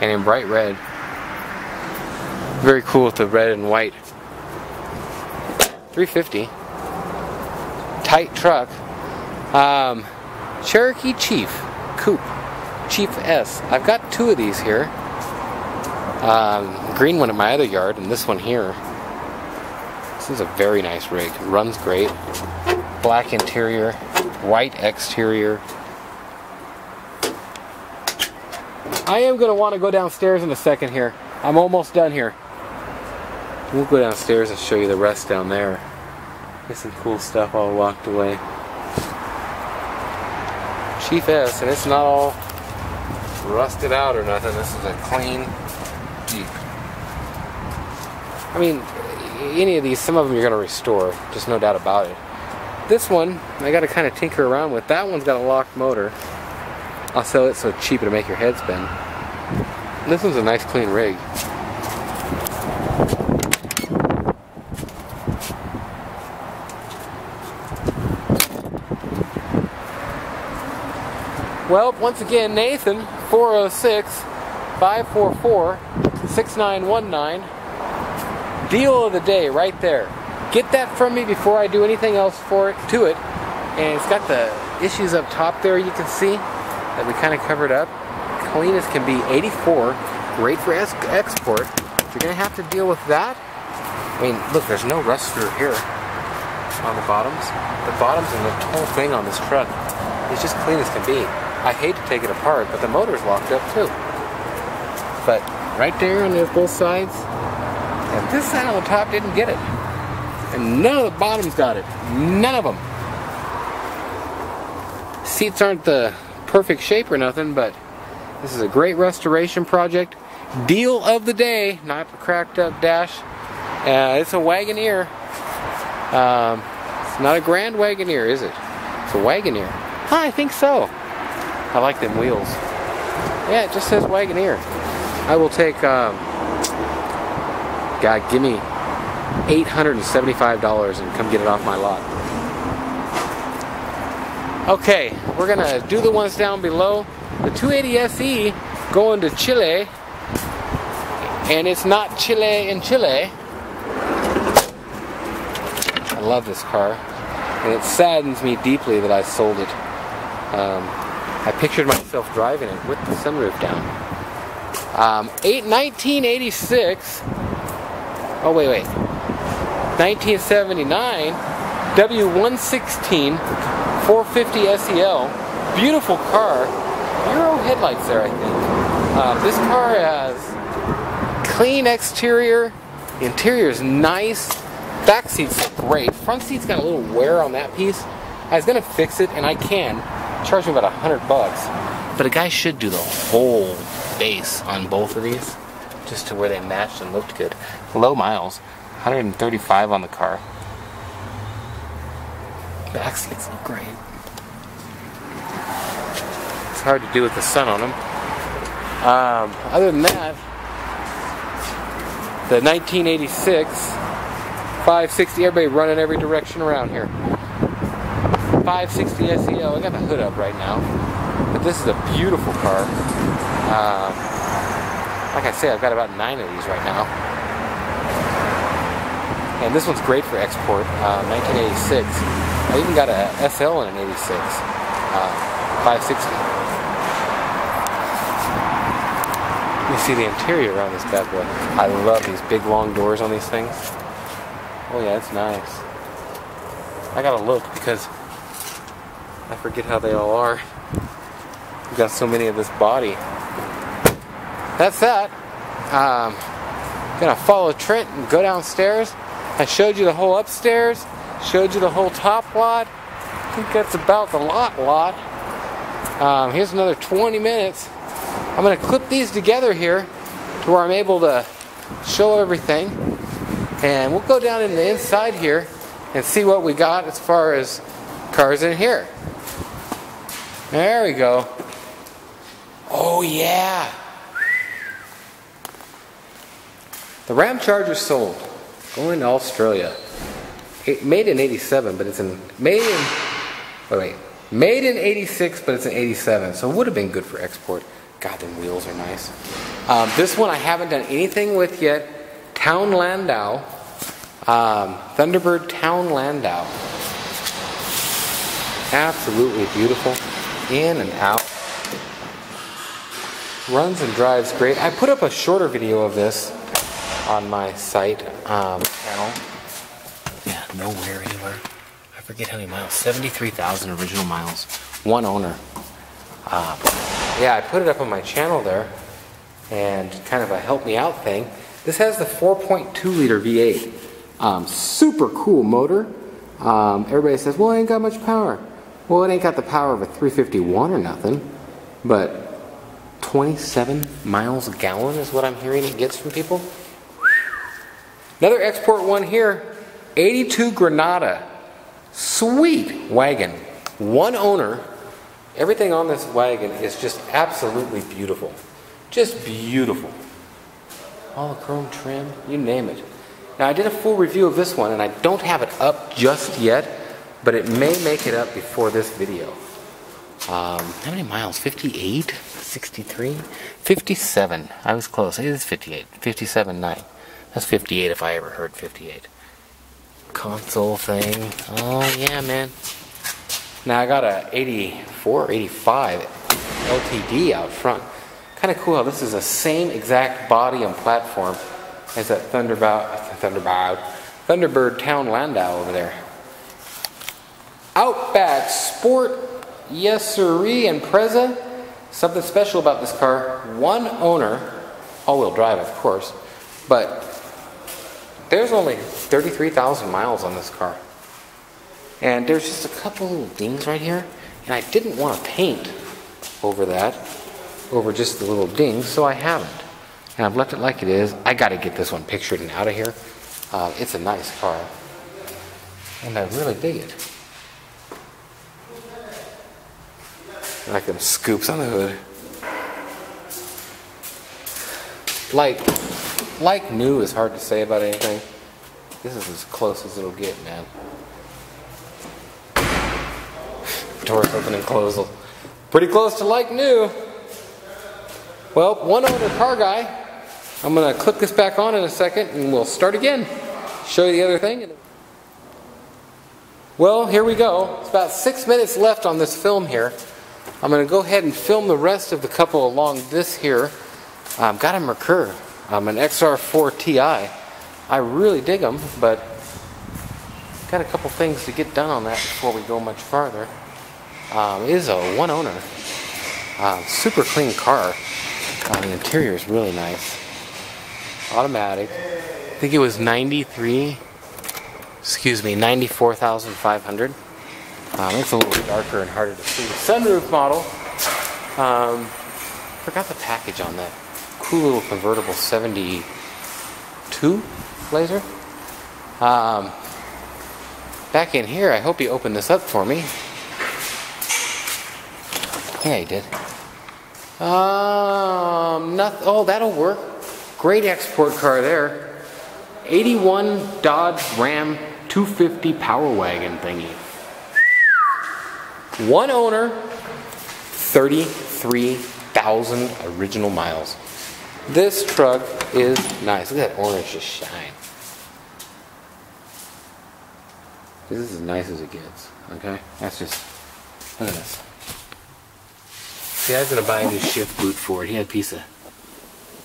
And in bright red. Very cool with the red and white. 350. Tight truck. Um, Cherokee Chief Coupe Chief S. I've got two of these here. Um, green one in my other yard, and this one here. This is a very nice rig. Runs great. Black interior, white exterior. I am going to want to go downstairs in a second here. I'm almost done here. We'll go downstairs and show you the rest down there. There's some cool stuff all walked away. Chief S, and it's not all rusted out or nothing. This is a clean Jeep. I mean, any of these, some of them you're going to restore, just no doubt about it. This one, I got to kind of tinker around with. That one's got a locked motor. I'll sell it so cheap to make your head spin. This one's a nice clean rig. Well, once again, Nathan, 406 544 6919. Deal of the day right there. Get that from me before I do anything else for it to it. And it's got the issues up top there you can see that we kind of covered up. Clean as can be, 84. Great for export. You're going to have to deal with that. I mean, look, there's no rust through here on the bottoms. The bottoms and the whole thing on this truck is just clean as can be. I hate to take it apart, but the motor's locked up too. But right there on both sides, and this side on the top didn't get it. And none of the bottoms got it. None of them. Seats aren't the perfect shape or nothing, but this is a great restoration project. Deal of the day, not the cracked up dash. Uh, it's a Wagoneer. Um, it's not a Grand Wagoneer, is it? It's a Wagoneer. Huh, I think so. I like them wheels. Yeah, it just says Wagoneer. I will take, um, God, give me $875 and come get it off my lot. Okay, we're gonna do the ones down below. The 280 SE going to Chile, and it's not Chile in Chile. I love this car, and it saddens me deeply that I sold it. Um, I pictured myself driving it with the sunroof down. Um, eight, 1986. Oh, wait, wait. 1979. W116 450 SEL. Beautiful car. Euro headlights there, I think. Uh, this car has clean exterior. Interior is nice. Back seats great. Front seat's got a little wear on that piece. I was gonna fix it, and I can charge me about a hundred bucks. But a guy should do the whole base on both of these, just to where they matched and looked good. Low miles, 135 on the car. Back seats look great. It's hard to do with the sun on them. Um, other than that, the 1986 560, everybody running every direction around here. 560 SEL. I got the hood up right now, but this is a beautiful car. Um, like I say, I've got about nine of these right now. And this one's great for export. Uh, 1986. I even got a SL in an 86. Uh, 560. You see the interior on this bad boy. I love these big long doors on these things. Oh yeah, it's nice. I gotta look because I forget how they all are. We've got so many of this body. That's that. Um, gonna follow Trent and go downstairs. I showed you the whole upstairs, showed you the whole top lot. I think that's about the lot lot. Um, here's another 20 minutes. I'm gonna clip these together here to where I'm able to show everything. And we'll go down in the inside here and see what we got as far as cars in here. There we go. Oh yeah. The Ram Charger sold. Going to Australia. It, made in 87, but it's in made in wait, wait. Made in 86, but it's in 87. So it would have been good for export. God, them wheels are nice. Um, this one I haven't done anything with yet. Town Landau. Um, Thunderbird Town Landau. Absolutely beautiful. In and out. Runs and drives great. I put up a shorter video of this on my site um, channel. Yeah, no wear anywhere. I forget how many miles. 73,000 original miles. One owner. Uh, yeah, I put it up on my channel there and kind of a help me out thing. This has the 4.2 liter V8. Um, super cool motor. Um, everybody says, well, it ain't got much power. Well, it ain't got the power of a 351 or nothing, but 27 miles a gallon is what I'm hearing it gets from people. Another export one here 82 Granada. Sweet wagon. One owner. Everything on this wagon is just absolutely beautiful. Just beautiful. All the chrome trim, you name it. Now, I did a full review of this one, and I don't have it up just yet, but it may make it up before this video. Um, how many miles? 58? 63? 57. I was close. It is 58. 57 9. That's 58 if I ever heard 58. Console thing. Oh, yeah, man. Now I got a 84 85 LTD out front. Kind of cool how this is the same exact body and platform as that Thunderbird, Thunderbird, Thunderbird Town Landau over there. Outback Sport, yes sirree, Impreza. Something special about this car. One owner, all-wheel drive, of course, but there's only 33,000 miles on this car. And there's just a couple little dings right here, and I didn't want to paint over that, over just the little dings, so I haven't. And I've left it like it is. I got to get this one pictured and out of here. Uh, it's a nice car, and I really dig it. Like them scoops on the hood. Like, like new is hard to say about anything. This is as close as it'll get, man. Doors open and close. Pretty close to like new. Well, one owner car guy. I'm going to click this back on in a second and we'll start again. Show you the other thing. Well, here we go. It's about six minutes left on this film here. I'm going to go ahead and film the rest of the couple along this here. I've got a Merkur, um, an XR4 Ti. I really dig them, but got a couple things to get done on that before we go much farther. Um, it is a one owner, uh, super clean car. Uh, the interior is really nice. Automatic. I think it was 93, excuse me, 94,500. Um, it's a little darker and harder to see. Sunroof model. Um, forgot the package on that. Cool little convertible 72 Blazer. Um, back in here, I hope you opened this up for me. Yeah, he did. Um, nothing. Oh, that'll work. Great export car there. 81 Dodge Ram 250 Power Wagon thingy. One owner, 33,000 original miles. This truck is nice. Look at that orange just shine. This is as nice as it gets. Okay? That's just, look at this. See, I was gonna buy a new shift boot for it. He had a piece of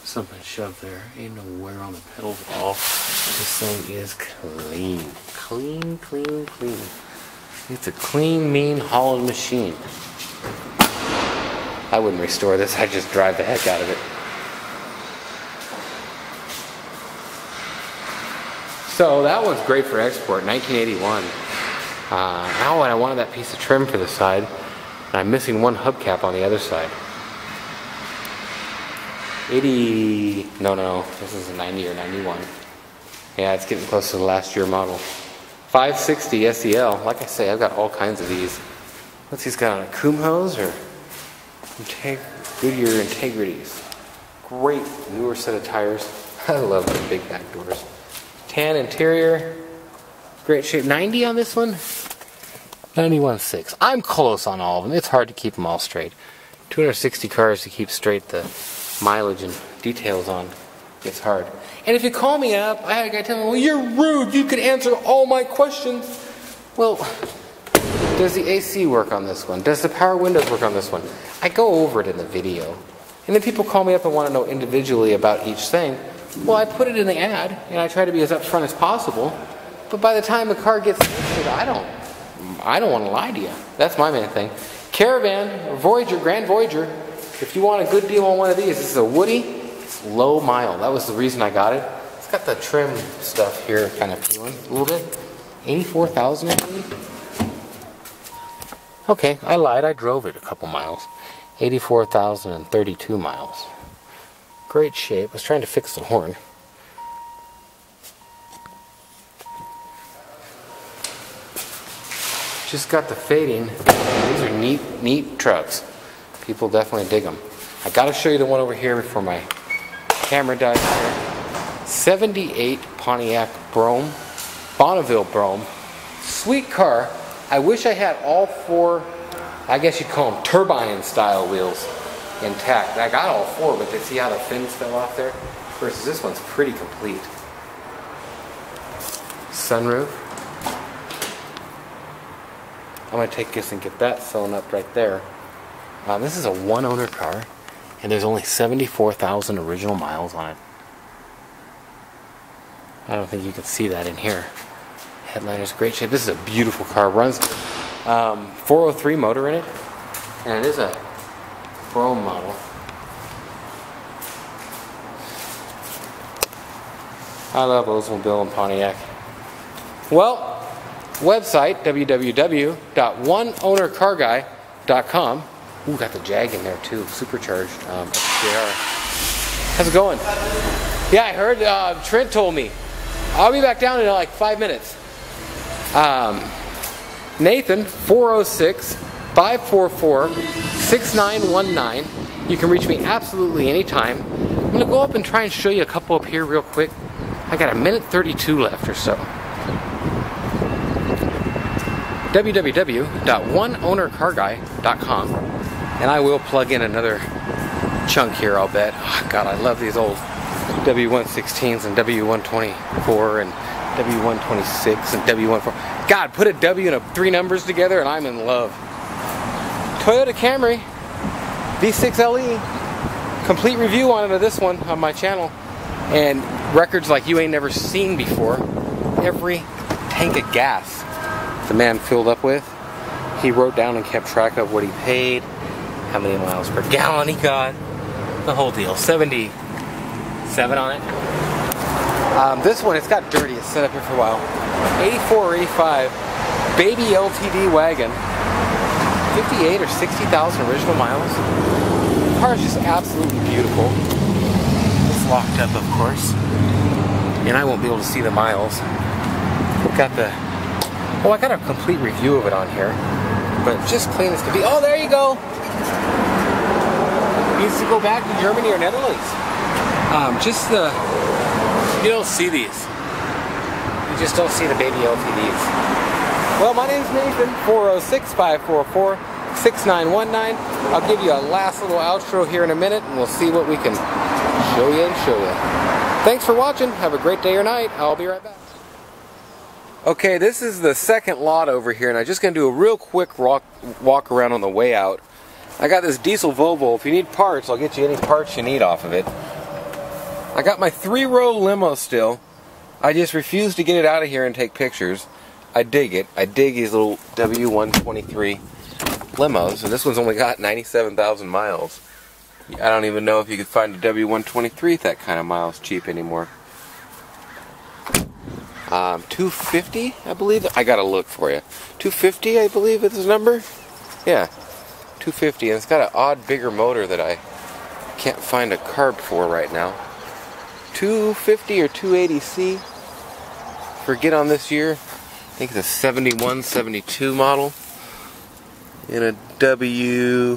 something shoved there. Ain't no wear on the pedals at all. This thing is clean. Clean, clean, clean. It's a clean, mean Holland machine. I wouldn't restore this, I'd just drive the heck out of it. So that one's great for export, 1981. Uh, now I wanted that piece of trim for the side, and I'm missing one hubcap on the other side. 80, no, no, this is a 90 or 91. Yeah, it's getting close to the last year model. 560 SEL, like I say, I've got all kinds of these. What's he's got on a Kumhos or Integ Goodyear Integrities? Great newer set of tires. I love the big back doors. Interior, great shape. 90 on this one? 91.6. I'm close on all of them. It's hard to keep them all straight. 260 cars to keep straight the mileage and details on. It's hard. And if you call me up, I had a guy tell me, well, you're rude. You could answer all my questions. Well, does the AC work on this one? Does the power windows work on this one? I go over it in the video. And then people call me up and want to know individually about each thing. Well, I put it in the ad, and I try to be as upfront as possible. But by the time the car gets listed, I don't, I don't want to lie to you. That's my main thing. Caravan, Voyager, Grand Voyager. If you want a good deal on one of these, this is a Woody. It's low mile. That was the reason I got it. It's got the trim stuff here kind of peeling a little bit. 84,000 I believe. Okay, I lied. I drove it a couple miles. 84,032 miles. Great shape. I was trying to fix the horn. Just got the fading. These are neat, neat trucks. People definitely dig them. I got to show you the one over here before my camera dies here. 78 Pontiac Brougham, Bonneville Brougham. Sweet car. I wish I had all four, I guess you'd call them turbine style wheels intact. I got all four, but they see how the fins fell off there? Versus this one's pretty complete. Sunroof. I'm gonna take this and get that sewn up right there. Um, this is a one owner car, and there's only 74,000 original miles on it. I don't think you can see that in here. Headliner's great shape. This is a beautiful car. Runs um, 403 motor in it, and it is a chrome model. I love Oldsmobile and Pontiac. Well, website www.oneownercarguy.com. Ooh, got the Jag in there too, supercharged um, XJR. How's it going? Yeah, I heard uh, Trent told me. I'll be back down in like five minutes. Um, Nathan, 406 544 6919. You can reach me absolutely anytime. I'm going to go up and try and show you a couple up here real quick. I got a minute 32 left or so. www.oneownercarguy.com and I will plug in another chunk here, I'll bet. Oh, God, I love these old W116s and W124 and W126 and W14. God, put a W and a three numbers together and I'm in love. Toyota Camry V6LE. Complete review on it of this one on my channel. And records like you ain't never seen before. Every tank of gas the man filled up with. He wrote down and kept track of what he paid, how many miles per gallon he got, the whole deal. 77 on it. Um, this one, it's got dirty. It's set up here for a while. 84 or 85, baby LTD wagon. 58 or 60,000 original miles. The car is just absolutely beautiful. It's locked up, of course. And I won't be able to see the miles. Got the Oh, I got a complete review of it on here, but just clean as can be. Oh, there you go. needs to go back to Germany or Netherlands. Um, just the you don't see these. You just don't see the baby LTDs. Well, my name's Nathan. 406-544-6919. I'll give you a last little outro here in a minute, and we'll see what we can show you and show you. Thanks for watching. Have a great day or night. I'll be right back. Okay, this is the second lot over here, and I'm just going to do a real quick walk, walk around on the way out. I got this diesel Volvo. If you need parts, I'll get you any parts you need off of it. I got my three-row limo still. I just refuse to get it out of here and take pictures. I dig it. I dig these little W123 limos, and this one's only got 97,000 miles. I don't even know if you could find a W123 with that kind of miles cheap anymore. Um, 250, I believe. I gotta look for you. 250, I believe is the number. Yeah, 250, and it's got an odd bigger motor that I can't find a carb for right now. 250 or 280C. Forget on this year. Think it's a 71, 72 model. In a W.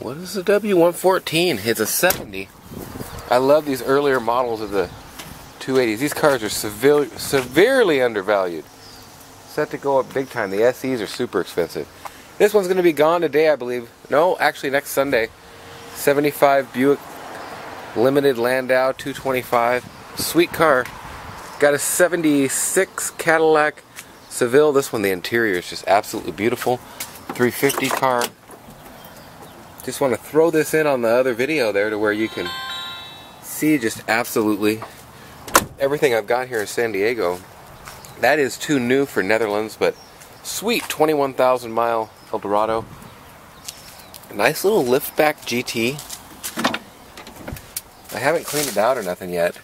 What is the W114? It's a 70. I love these earlier models of the 280s. These cars are severe, severely undervalued. Set to go up big time. The SEs are super expensive. This one's going to be gone today, I believe. No, actually next Sunday. 75 Buick Limited Landau 225. Sweet car. Got a 76 Cadillac Seville. This one, the interior is just absolutely beautiful. 350 car. Just want to throw this in on the other video there to where you can see just absolutely everything I've got here in San Diego. That is too new for Netherlands, but sweet 21,000 mile Eldorado. Nice little liftback GT. I haven't cleaned it out or nothing yet.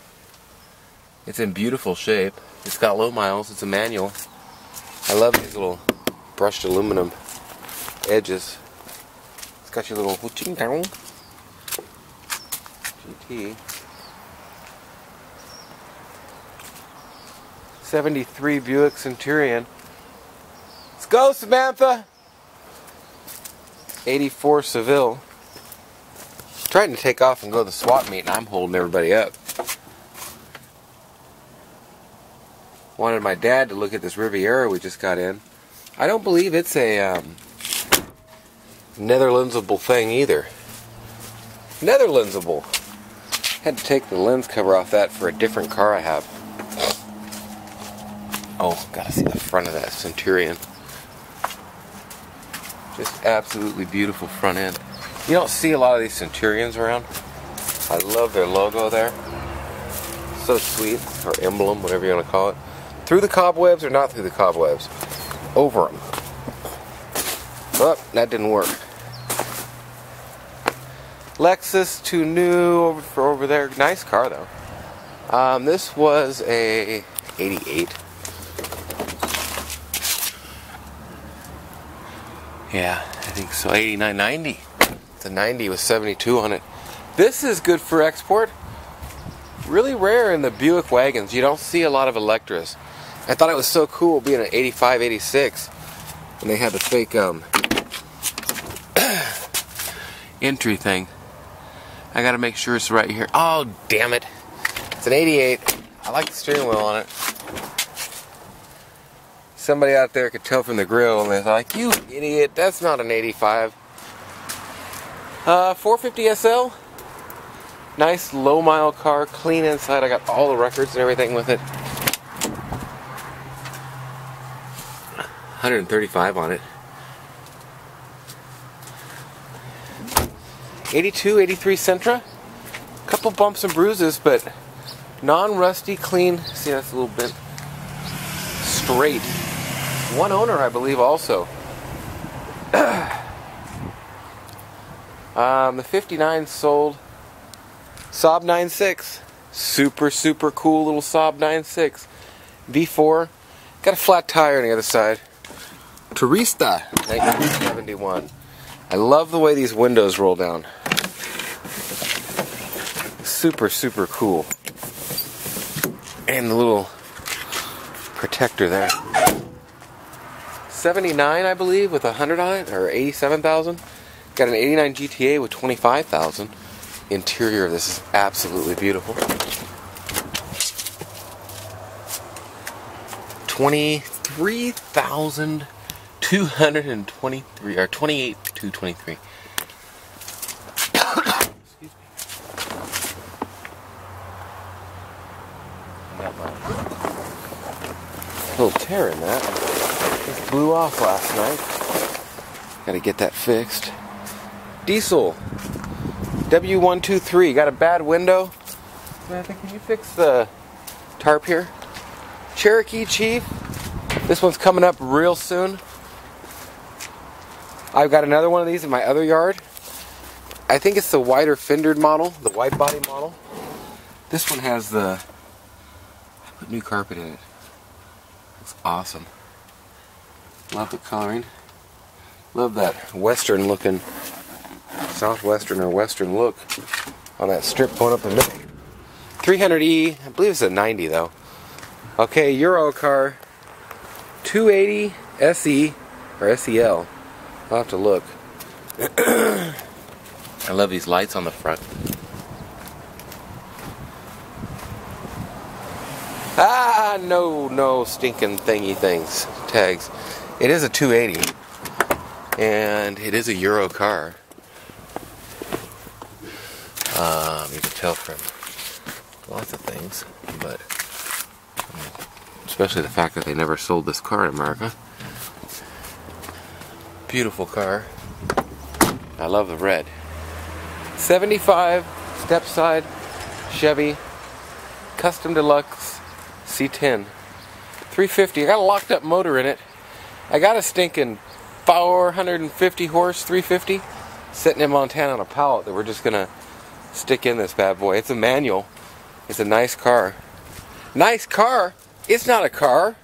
It's in beautiful shape. It's got low miles. It's a manual. I love these little brushed aluminum edges. It's got your little GT. 73 Buick Centurion. Let's go, Samantha! 84 Seville. Trying to take off and go to the swap meet, and I'm holding everybody up. Wanted my dad to look at this Riviera we just got in. I don't believe it's a um, Netherlandsable thing either. Netherlandsable. Had to take the lens cover off that for a different car I have. Oh, gotta see the front of that Centurion. Just absolutely beautiful front end. You don't see a lot of these Centurions around. I love their logo there. So sweet, or emblem, whatever you want to call it. Through the cobwebs or not through the cobwebs? Over them. But that didn't work. Lexus too new over for over there. Nice car though. Um, this was a 88. Yeah, I think so. 89.90. The 90 was 72 on it. This is good for export. Really rare in the Buick wagons. You don't see a lot of Electras. I thought it was so cool being an 85, 86 and they had the fake um, entry thing. I gotta make sure it's right here. Oh, damn it. It's an 88. I like the steering wheel on it somebody out there could tell from the grill and they're like, you idiot, that's not an 85. Uh, 450 SL. Nice low mile car, clean inside. I got all the records and everything with it. 135 on it. 82, 83 Sentra. Couple bumps and bruises, but non-rusty, clean. See, that's a little bit straight. One owner, I believe, also. um, the 59 sold Saab 9.6. Super, super cool little Saab 9.6. V4. Got a flat tire on the other side. Turista, 1971. I love the way these windows roll down. Super, super cool. And the little protector there. 79, I believe, with 100 on it, or 87,000. Got an 89 GTA with 25,000. Interior of this is absolutely beautiful. 23,223 or 28 to 23. Excuse me. Got my little tear in that. Just blew off last night. Got to get that fixed. Diesel W123. Got a bad window. Samantha, can you fix the tarp here? Cherokee Chief. This one's coming up real soon. I've got another one of these in my other yard. I think it's the wider fendered model, the wide body model. This one has the I put new carpet in it. It's awesome. Love the coloring. Love that western looking, southwestern or western look on that strip going up the middle. 300E, I believe it's a 90 though. Okay, Euro car, 280 SE or SEL. I'll have to look. I love these lights on the front. Ah, no, no stinking thingy things, tags. It is a 280, and it is a Euro car. Um, you can tell from lots of things, but especially the fact that they never sold this car in America. Beautiful car. I love the red. 75 step side Chevy custom deluxe C10 350 I got a locked up motor in it. I got a stinking 450 horse 350 sitting in Montana on a pallet that we're just gonna stick in this bad boy. It's a manual. It's a nice car. Nice car? It's not a car.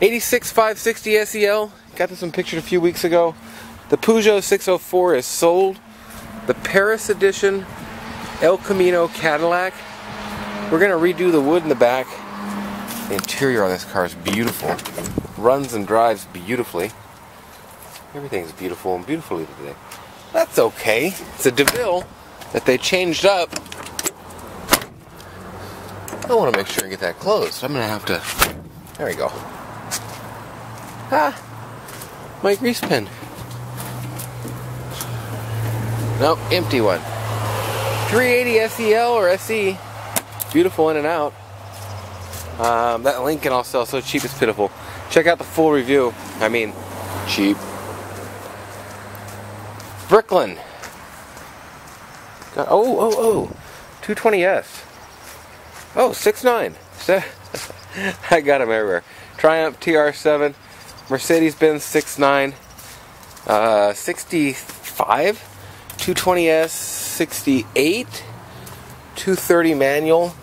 86 560 SEL got this one pictured a few weeks ago the Peugeot 604 is sold the Paris edition El Camino Cadillac. We're gonna redo the wood in the back. The interior on this car is beautiful. Runs and drives beautifully. Everything's beautiful and beautifully today. That's okay. It's a DeVille that they changed up. I want to make sure and get that closed. I'm gonna have to. There we go. Ah, my grease pen. Nope, empty one. 380 SEL or SE. Beautiful in and out. Um, that Lincoln I'll so cheap it's pitiful. Check out the full review. I mean, cheap. Bricklin. Got, oh, oh, oh. 220S. Oh, 6.9. I got them everywhere. Triumph TR7. Mercedes Benz 6.9. Uh, 65. 220S 68, 230 manual.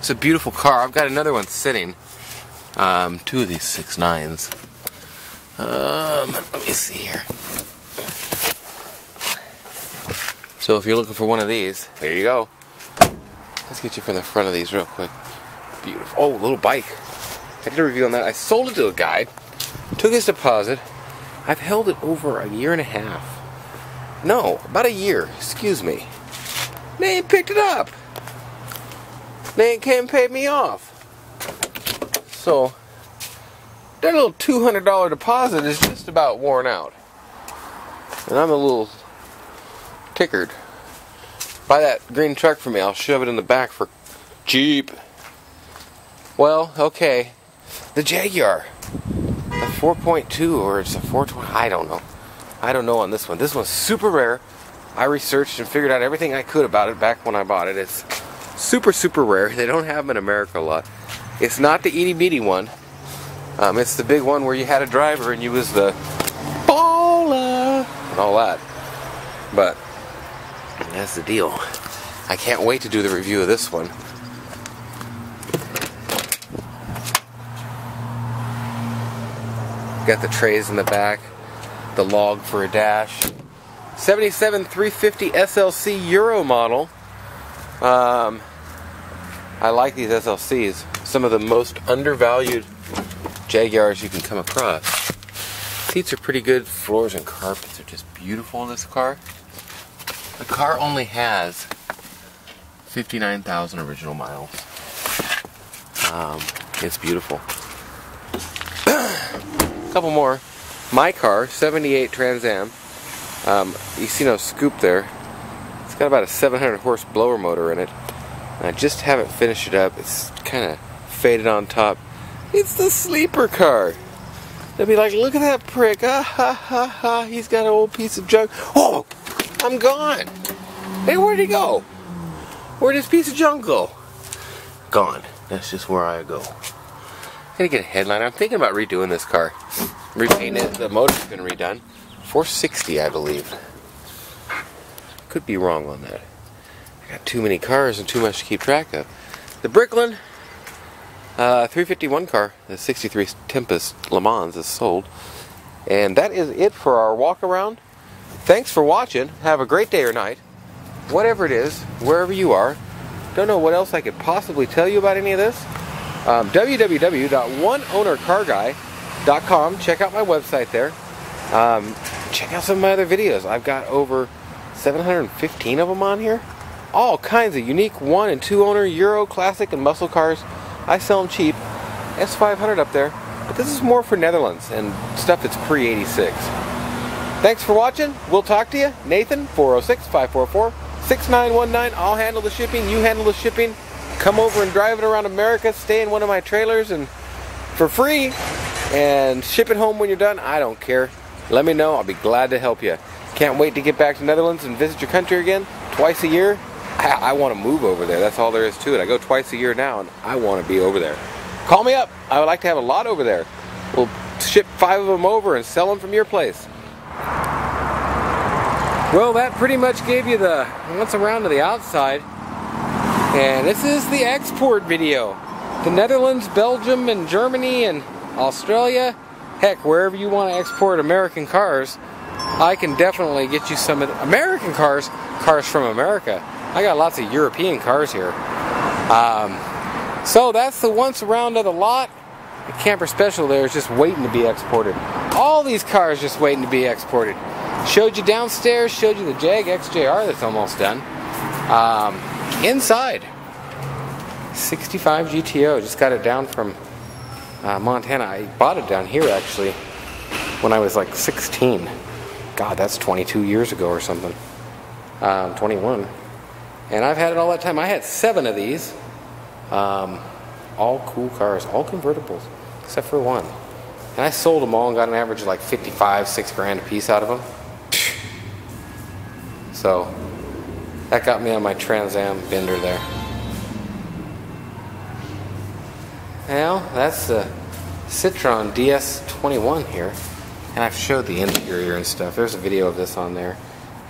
It's a beautiful car. I've got another one sitting. Um, two of these six nines. Um, let me see here. So if you're looking for one of these, there you go. Let's get you from the front of these real quick. Beautiful. Oh, little bike. I did a review on that. I sold it to a guy, took his deposit. I've held it over a year and a half. No, about a year. Excuse me. They ain't picked it up. They ain't came paid me off. So that little two hundred dollar deposit is just about worn out, and I'm a little tickered. Buy that green truck for me. I'll shove it in the back for cheap. Well, okay. The Jaguar, a 4.2 or it's a 420. I don't know. I don't know on this one. This one's super rare. I researched and figured out everything I could about it back when I bought it. It's super, super rare. They don't have them in America a lot. It's not the itty bitty one. Um, it's the big one where you had a driver and you was the baller and all that. But that's the deal. I can't wait to do the review of this one. Got the trays in the back the log for a dash. 77 350 SLC Euro model. Um, I like these SLCs. Some of the most undervalued Jaguars you can come across. Seats are pretty good. Floors and carpets are just beautiful in this car. The car only has 59,000 original miles. Um, it's beautiful. Couple more. My car, 78 Trans Am. Um, you see no scoop there. It's got about a 700 horse blower motor in it. I just haven't finished it up. It's kind of faded on top. It's the sleeper car. They'll be like, look at that prick. Ah, ha, ha, ha. He's got an old piece of junk. Oh, I'm gone. Hey, where'd he go? Where'd his piece of junk go? Gone. That's just where I go. Gonna get a headline. I'm thinking about redoing this car. Repainting it. The motor's been redone. 460, I believe. Could be wrong on that. I got too many cars and too much to keep track of. The Bricklin uh, 351 car, the 63 Tempest Le Mans, is sold. And that is it for our walk around. Thanks for watching. Have a great day or night. Whatever it is, wherever you are. Don't know what else I could possibly tell you about any of this. Um, www.oneownercarguy.com. Check out my website there. Um, check out some of my other videos. I've got over 715 of them on here. All kinds of unique one and two owner Euro, classic, and muscle cars. I sell them cheap. S500 up there. But this is more for Netherlands and stuff that's pre 86. Thanks for watching. We'll talk to you. Nathan, 406 544 6919. I'll handle the shipping. You handle the shipping. Come over and drive it around America. Stay in one of my trailers and for free. And ship it home when you're done. I don't care. Let me know. I'll be glad to help you. Can't wait to get back to Netherlands and visit your country again twice a year. I, I want to move over there. That's all there is to it. I go twice a year now, and I want to be over there. Call me up. I would like to have a lot over there. We'll ship five of them over and sell them from your place. Well, that pretty much gave you the once around to the outside. And this is the export video. The Netherlands, Belgium, and Germany, and Australia. Heck, wherever you want to export American cars, I can definitely get you some of American cars, cars from America. I got lots of European cars here. Um, so that's the once around of the lot. The camper special there is just waiting to be exported. All these cars just waiting to be exported. Showed you downstairs, showed you the Jag XJR that's almost done. Um, inside, 65 GTO. Just got it down from uh, Montana. I bought it down here actually when I was like 16. God, that's 22 years ago or something. Um, 21. And I've had it all that time. I had seven of these. Um, all cool cars, all convertibles, except for one. And I sold them all and got an average of like 55, six grand a piece out of them. So that got me on my Trans Am bender there. Well, that's the Citroen DS21 here. And I've showed the interior and stuff. There's a video of this on there.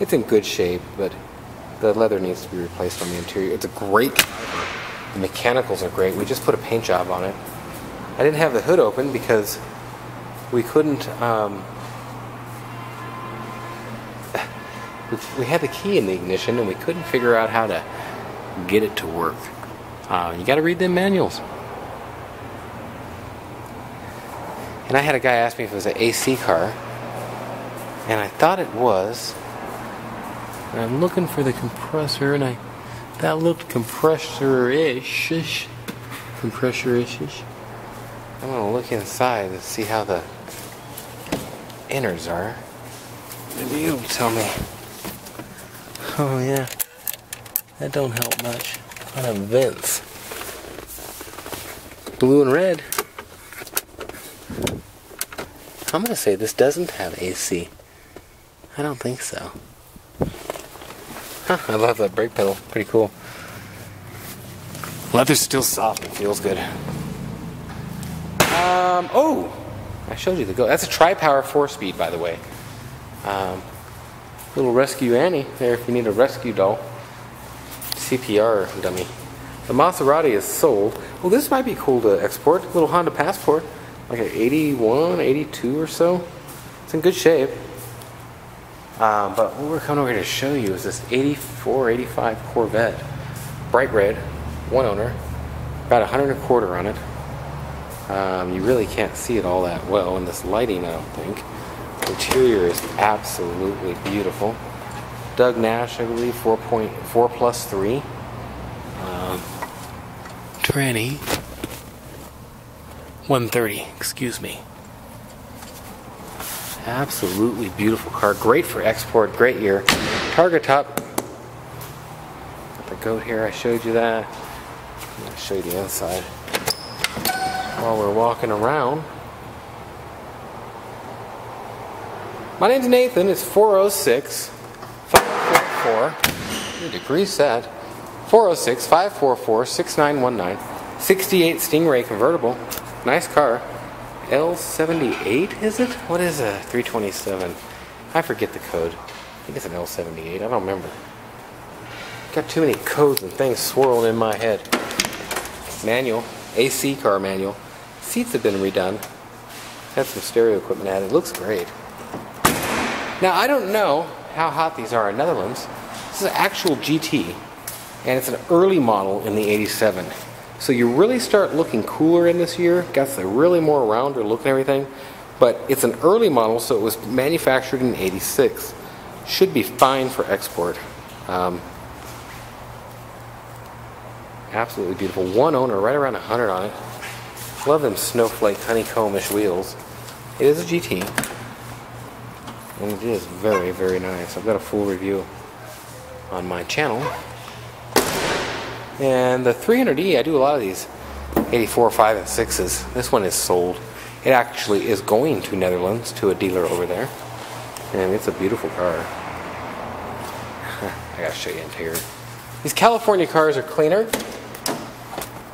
It's in good shape, but the leather needs to be replaced on the interior. It's a great driver. The mechanicals are great. We just put a paint job on it. I didn't have the hood open because we couldn't. Um, we had the key in the ignition and we couldn't figure out how to get it to work. Uh, you got to read the manuals. And I had a guy ask me if it was an AC car, and I thought it was. And I'm looking for the compressor, and I that looked compressor-ish, compressor-ish. I'm gonna look inside to see how the innards are. Maybe you'll tell me. Oh yeah, that don't help much. A vents, blue and red. I'm gonna say this doesn't have AC. I don't think so. Huh, I love that brake pedal. Pretty cool. Leather's still soft and feels good. Um, oh! I showed you the go. That's a tri-power four-speed, by the way. Um, little rescue Annie there if you need a rescue doll. CPR dummy. The Maserati is sold. Well, this might be cool to export. Little Honda Passport. Like an 81, 82 or so. It's in good shape. Um, but what we're coming over here to show you is this 84, 85 Corvette. Bright red, one owner. About a hundred and a quarter on it. Um, you really can't see it all that well in this lighting, I don't think. Interior is absolutely beautiful. Doug Nash, I believe, 4.4 plus 3. Um, tranny. 130, excuse me. Absolutely beautiful car. Great for export, great year. Targa top. Got the goat here, I showed you that. I'm going to show you the inside. While we're walking around. My name's Nathan. It's 406 544. Need to grease that. 406 544 6919. 68 Stingray convertible. Nice car. L78 is it? What is a 327? I forget the code. I think it's an L78. I don't remember. Got too many codes and things swirling in my head. Manual. AC car manual. Seats have been redone. Had some stereo equipment added. Looks great. Now, I don't know how hot these are in Netherlands. This is an actual GT, and it's an early model in the 87. So you really start looking cooler in this year. Got the really more rounder look and everything. But it's an early model, so it was manufactured in 86. Should be fine for export. Um, absolutely beautiful. One owner, right around 100 on it. Love them snowflake honeycombish wheels. It is a GT. And it is very, very nice. I've got a full review on my channel. And the 300E, I do a lot of these 84, 5, and 6s. This one is sold. It actually is going to Netherlands to a dealer over there. And it's a beautiful car. I gotta show you interior. These California cars are cleaner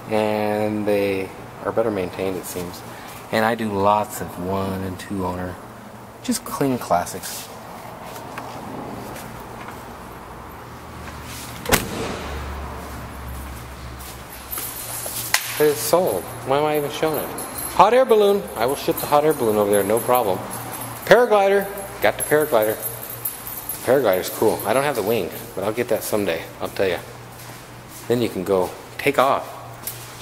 and they are better maintained, it seems. And I do lots of one and two owner just clean classics. It's sold. Why am I even showing it? Hot air balloon. I will ship the hot air balloon over there, no problem. Paraglider. Got the paraglider. Paraglider's cool. I don't have the wing, but I'll get that someday. I'll tell you. Then you can go take off.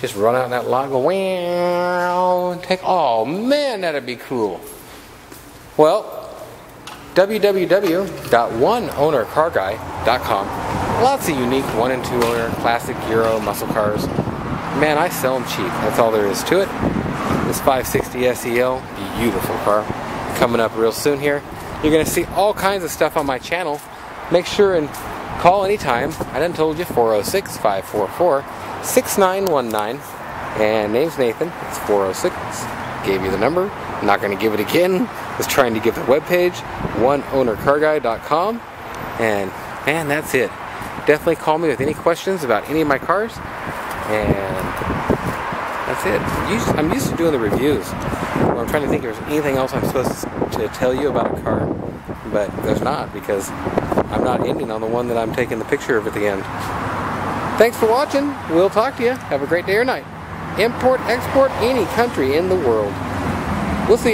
Just run out in that lot, go wow, take. Oh man, that'd be cool. Well, www.oneownercarguy.com. Lots of unique one and two owner classic Euro muscle cars. Man, I sell them cheap. That's all there is to it. This 560 SEL, beautiful car. Coming up real soon here. You're going to see all kinds of stuff on my channel. Make sure and call anytime. I done told you 406 544 6919. And name's Nathan. It's 406. Gave you the number. Not going to give it again is trying to give the webpage, oneownercarguy.com. And man, that's it. Definitely call me with any questions about any of my cars. And that's it. I'm used to doing the reviews. I'm trying to think if there's anything else I'm supposed to tell you about a car. But there's not because I'm not ending on the one that I'm taking the picture of at the end. Thanks for watching. We'll talk to you. Have a great day or night. Import, export, any country in the world. We'll see you.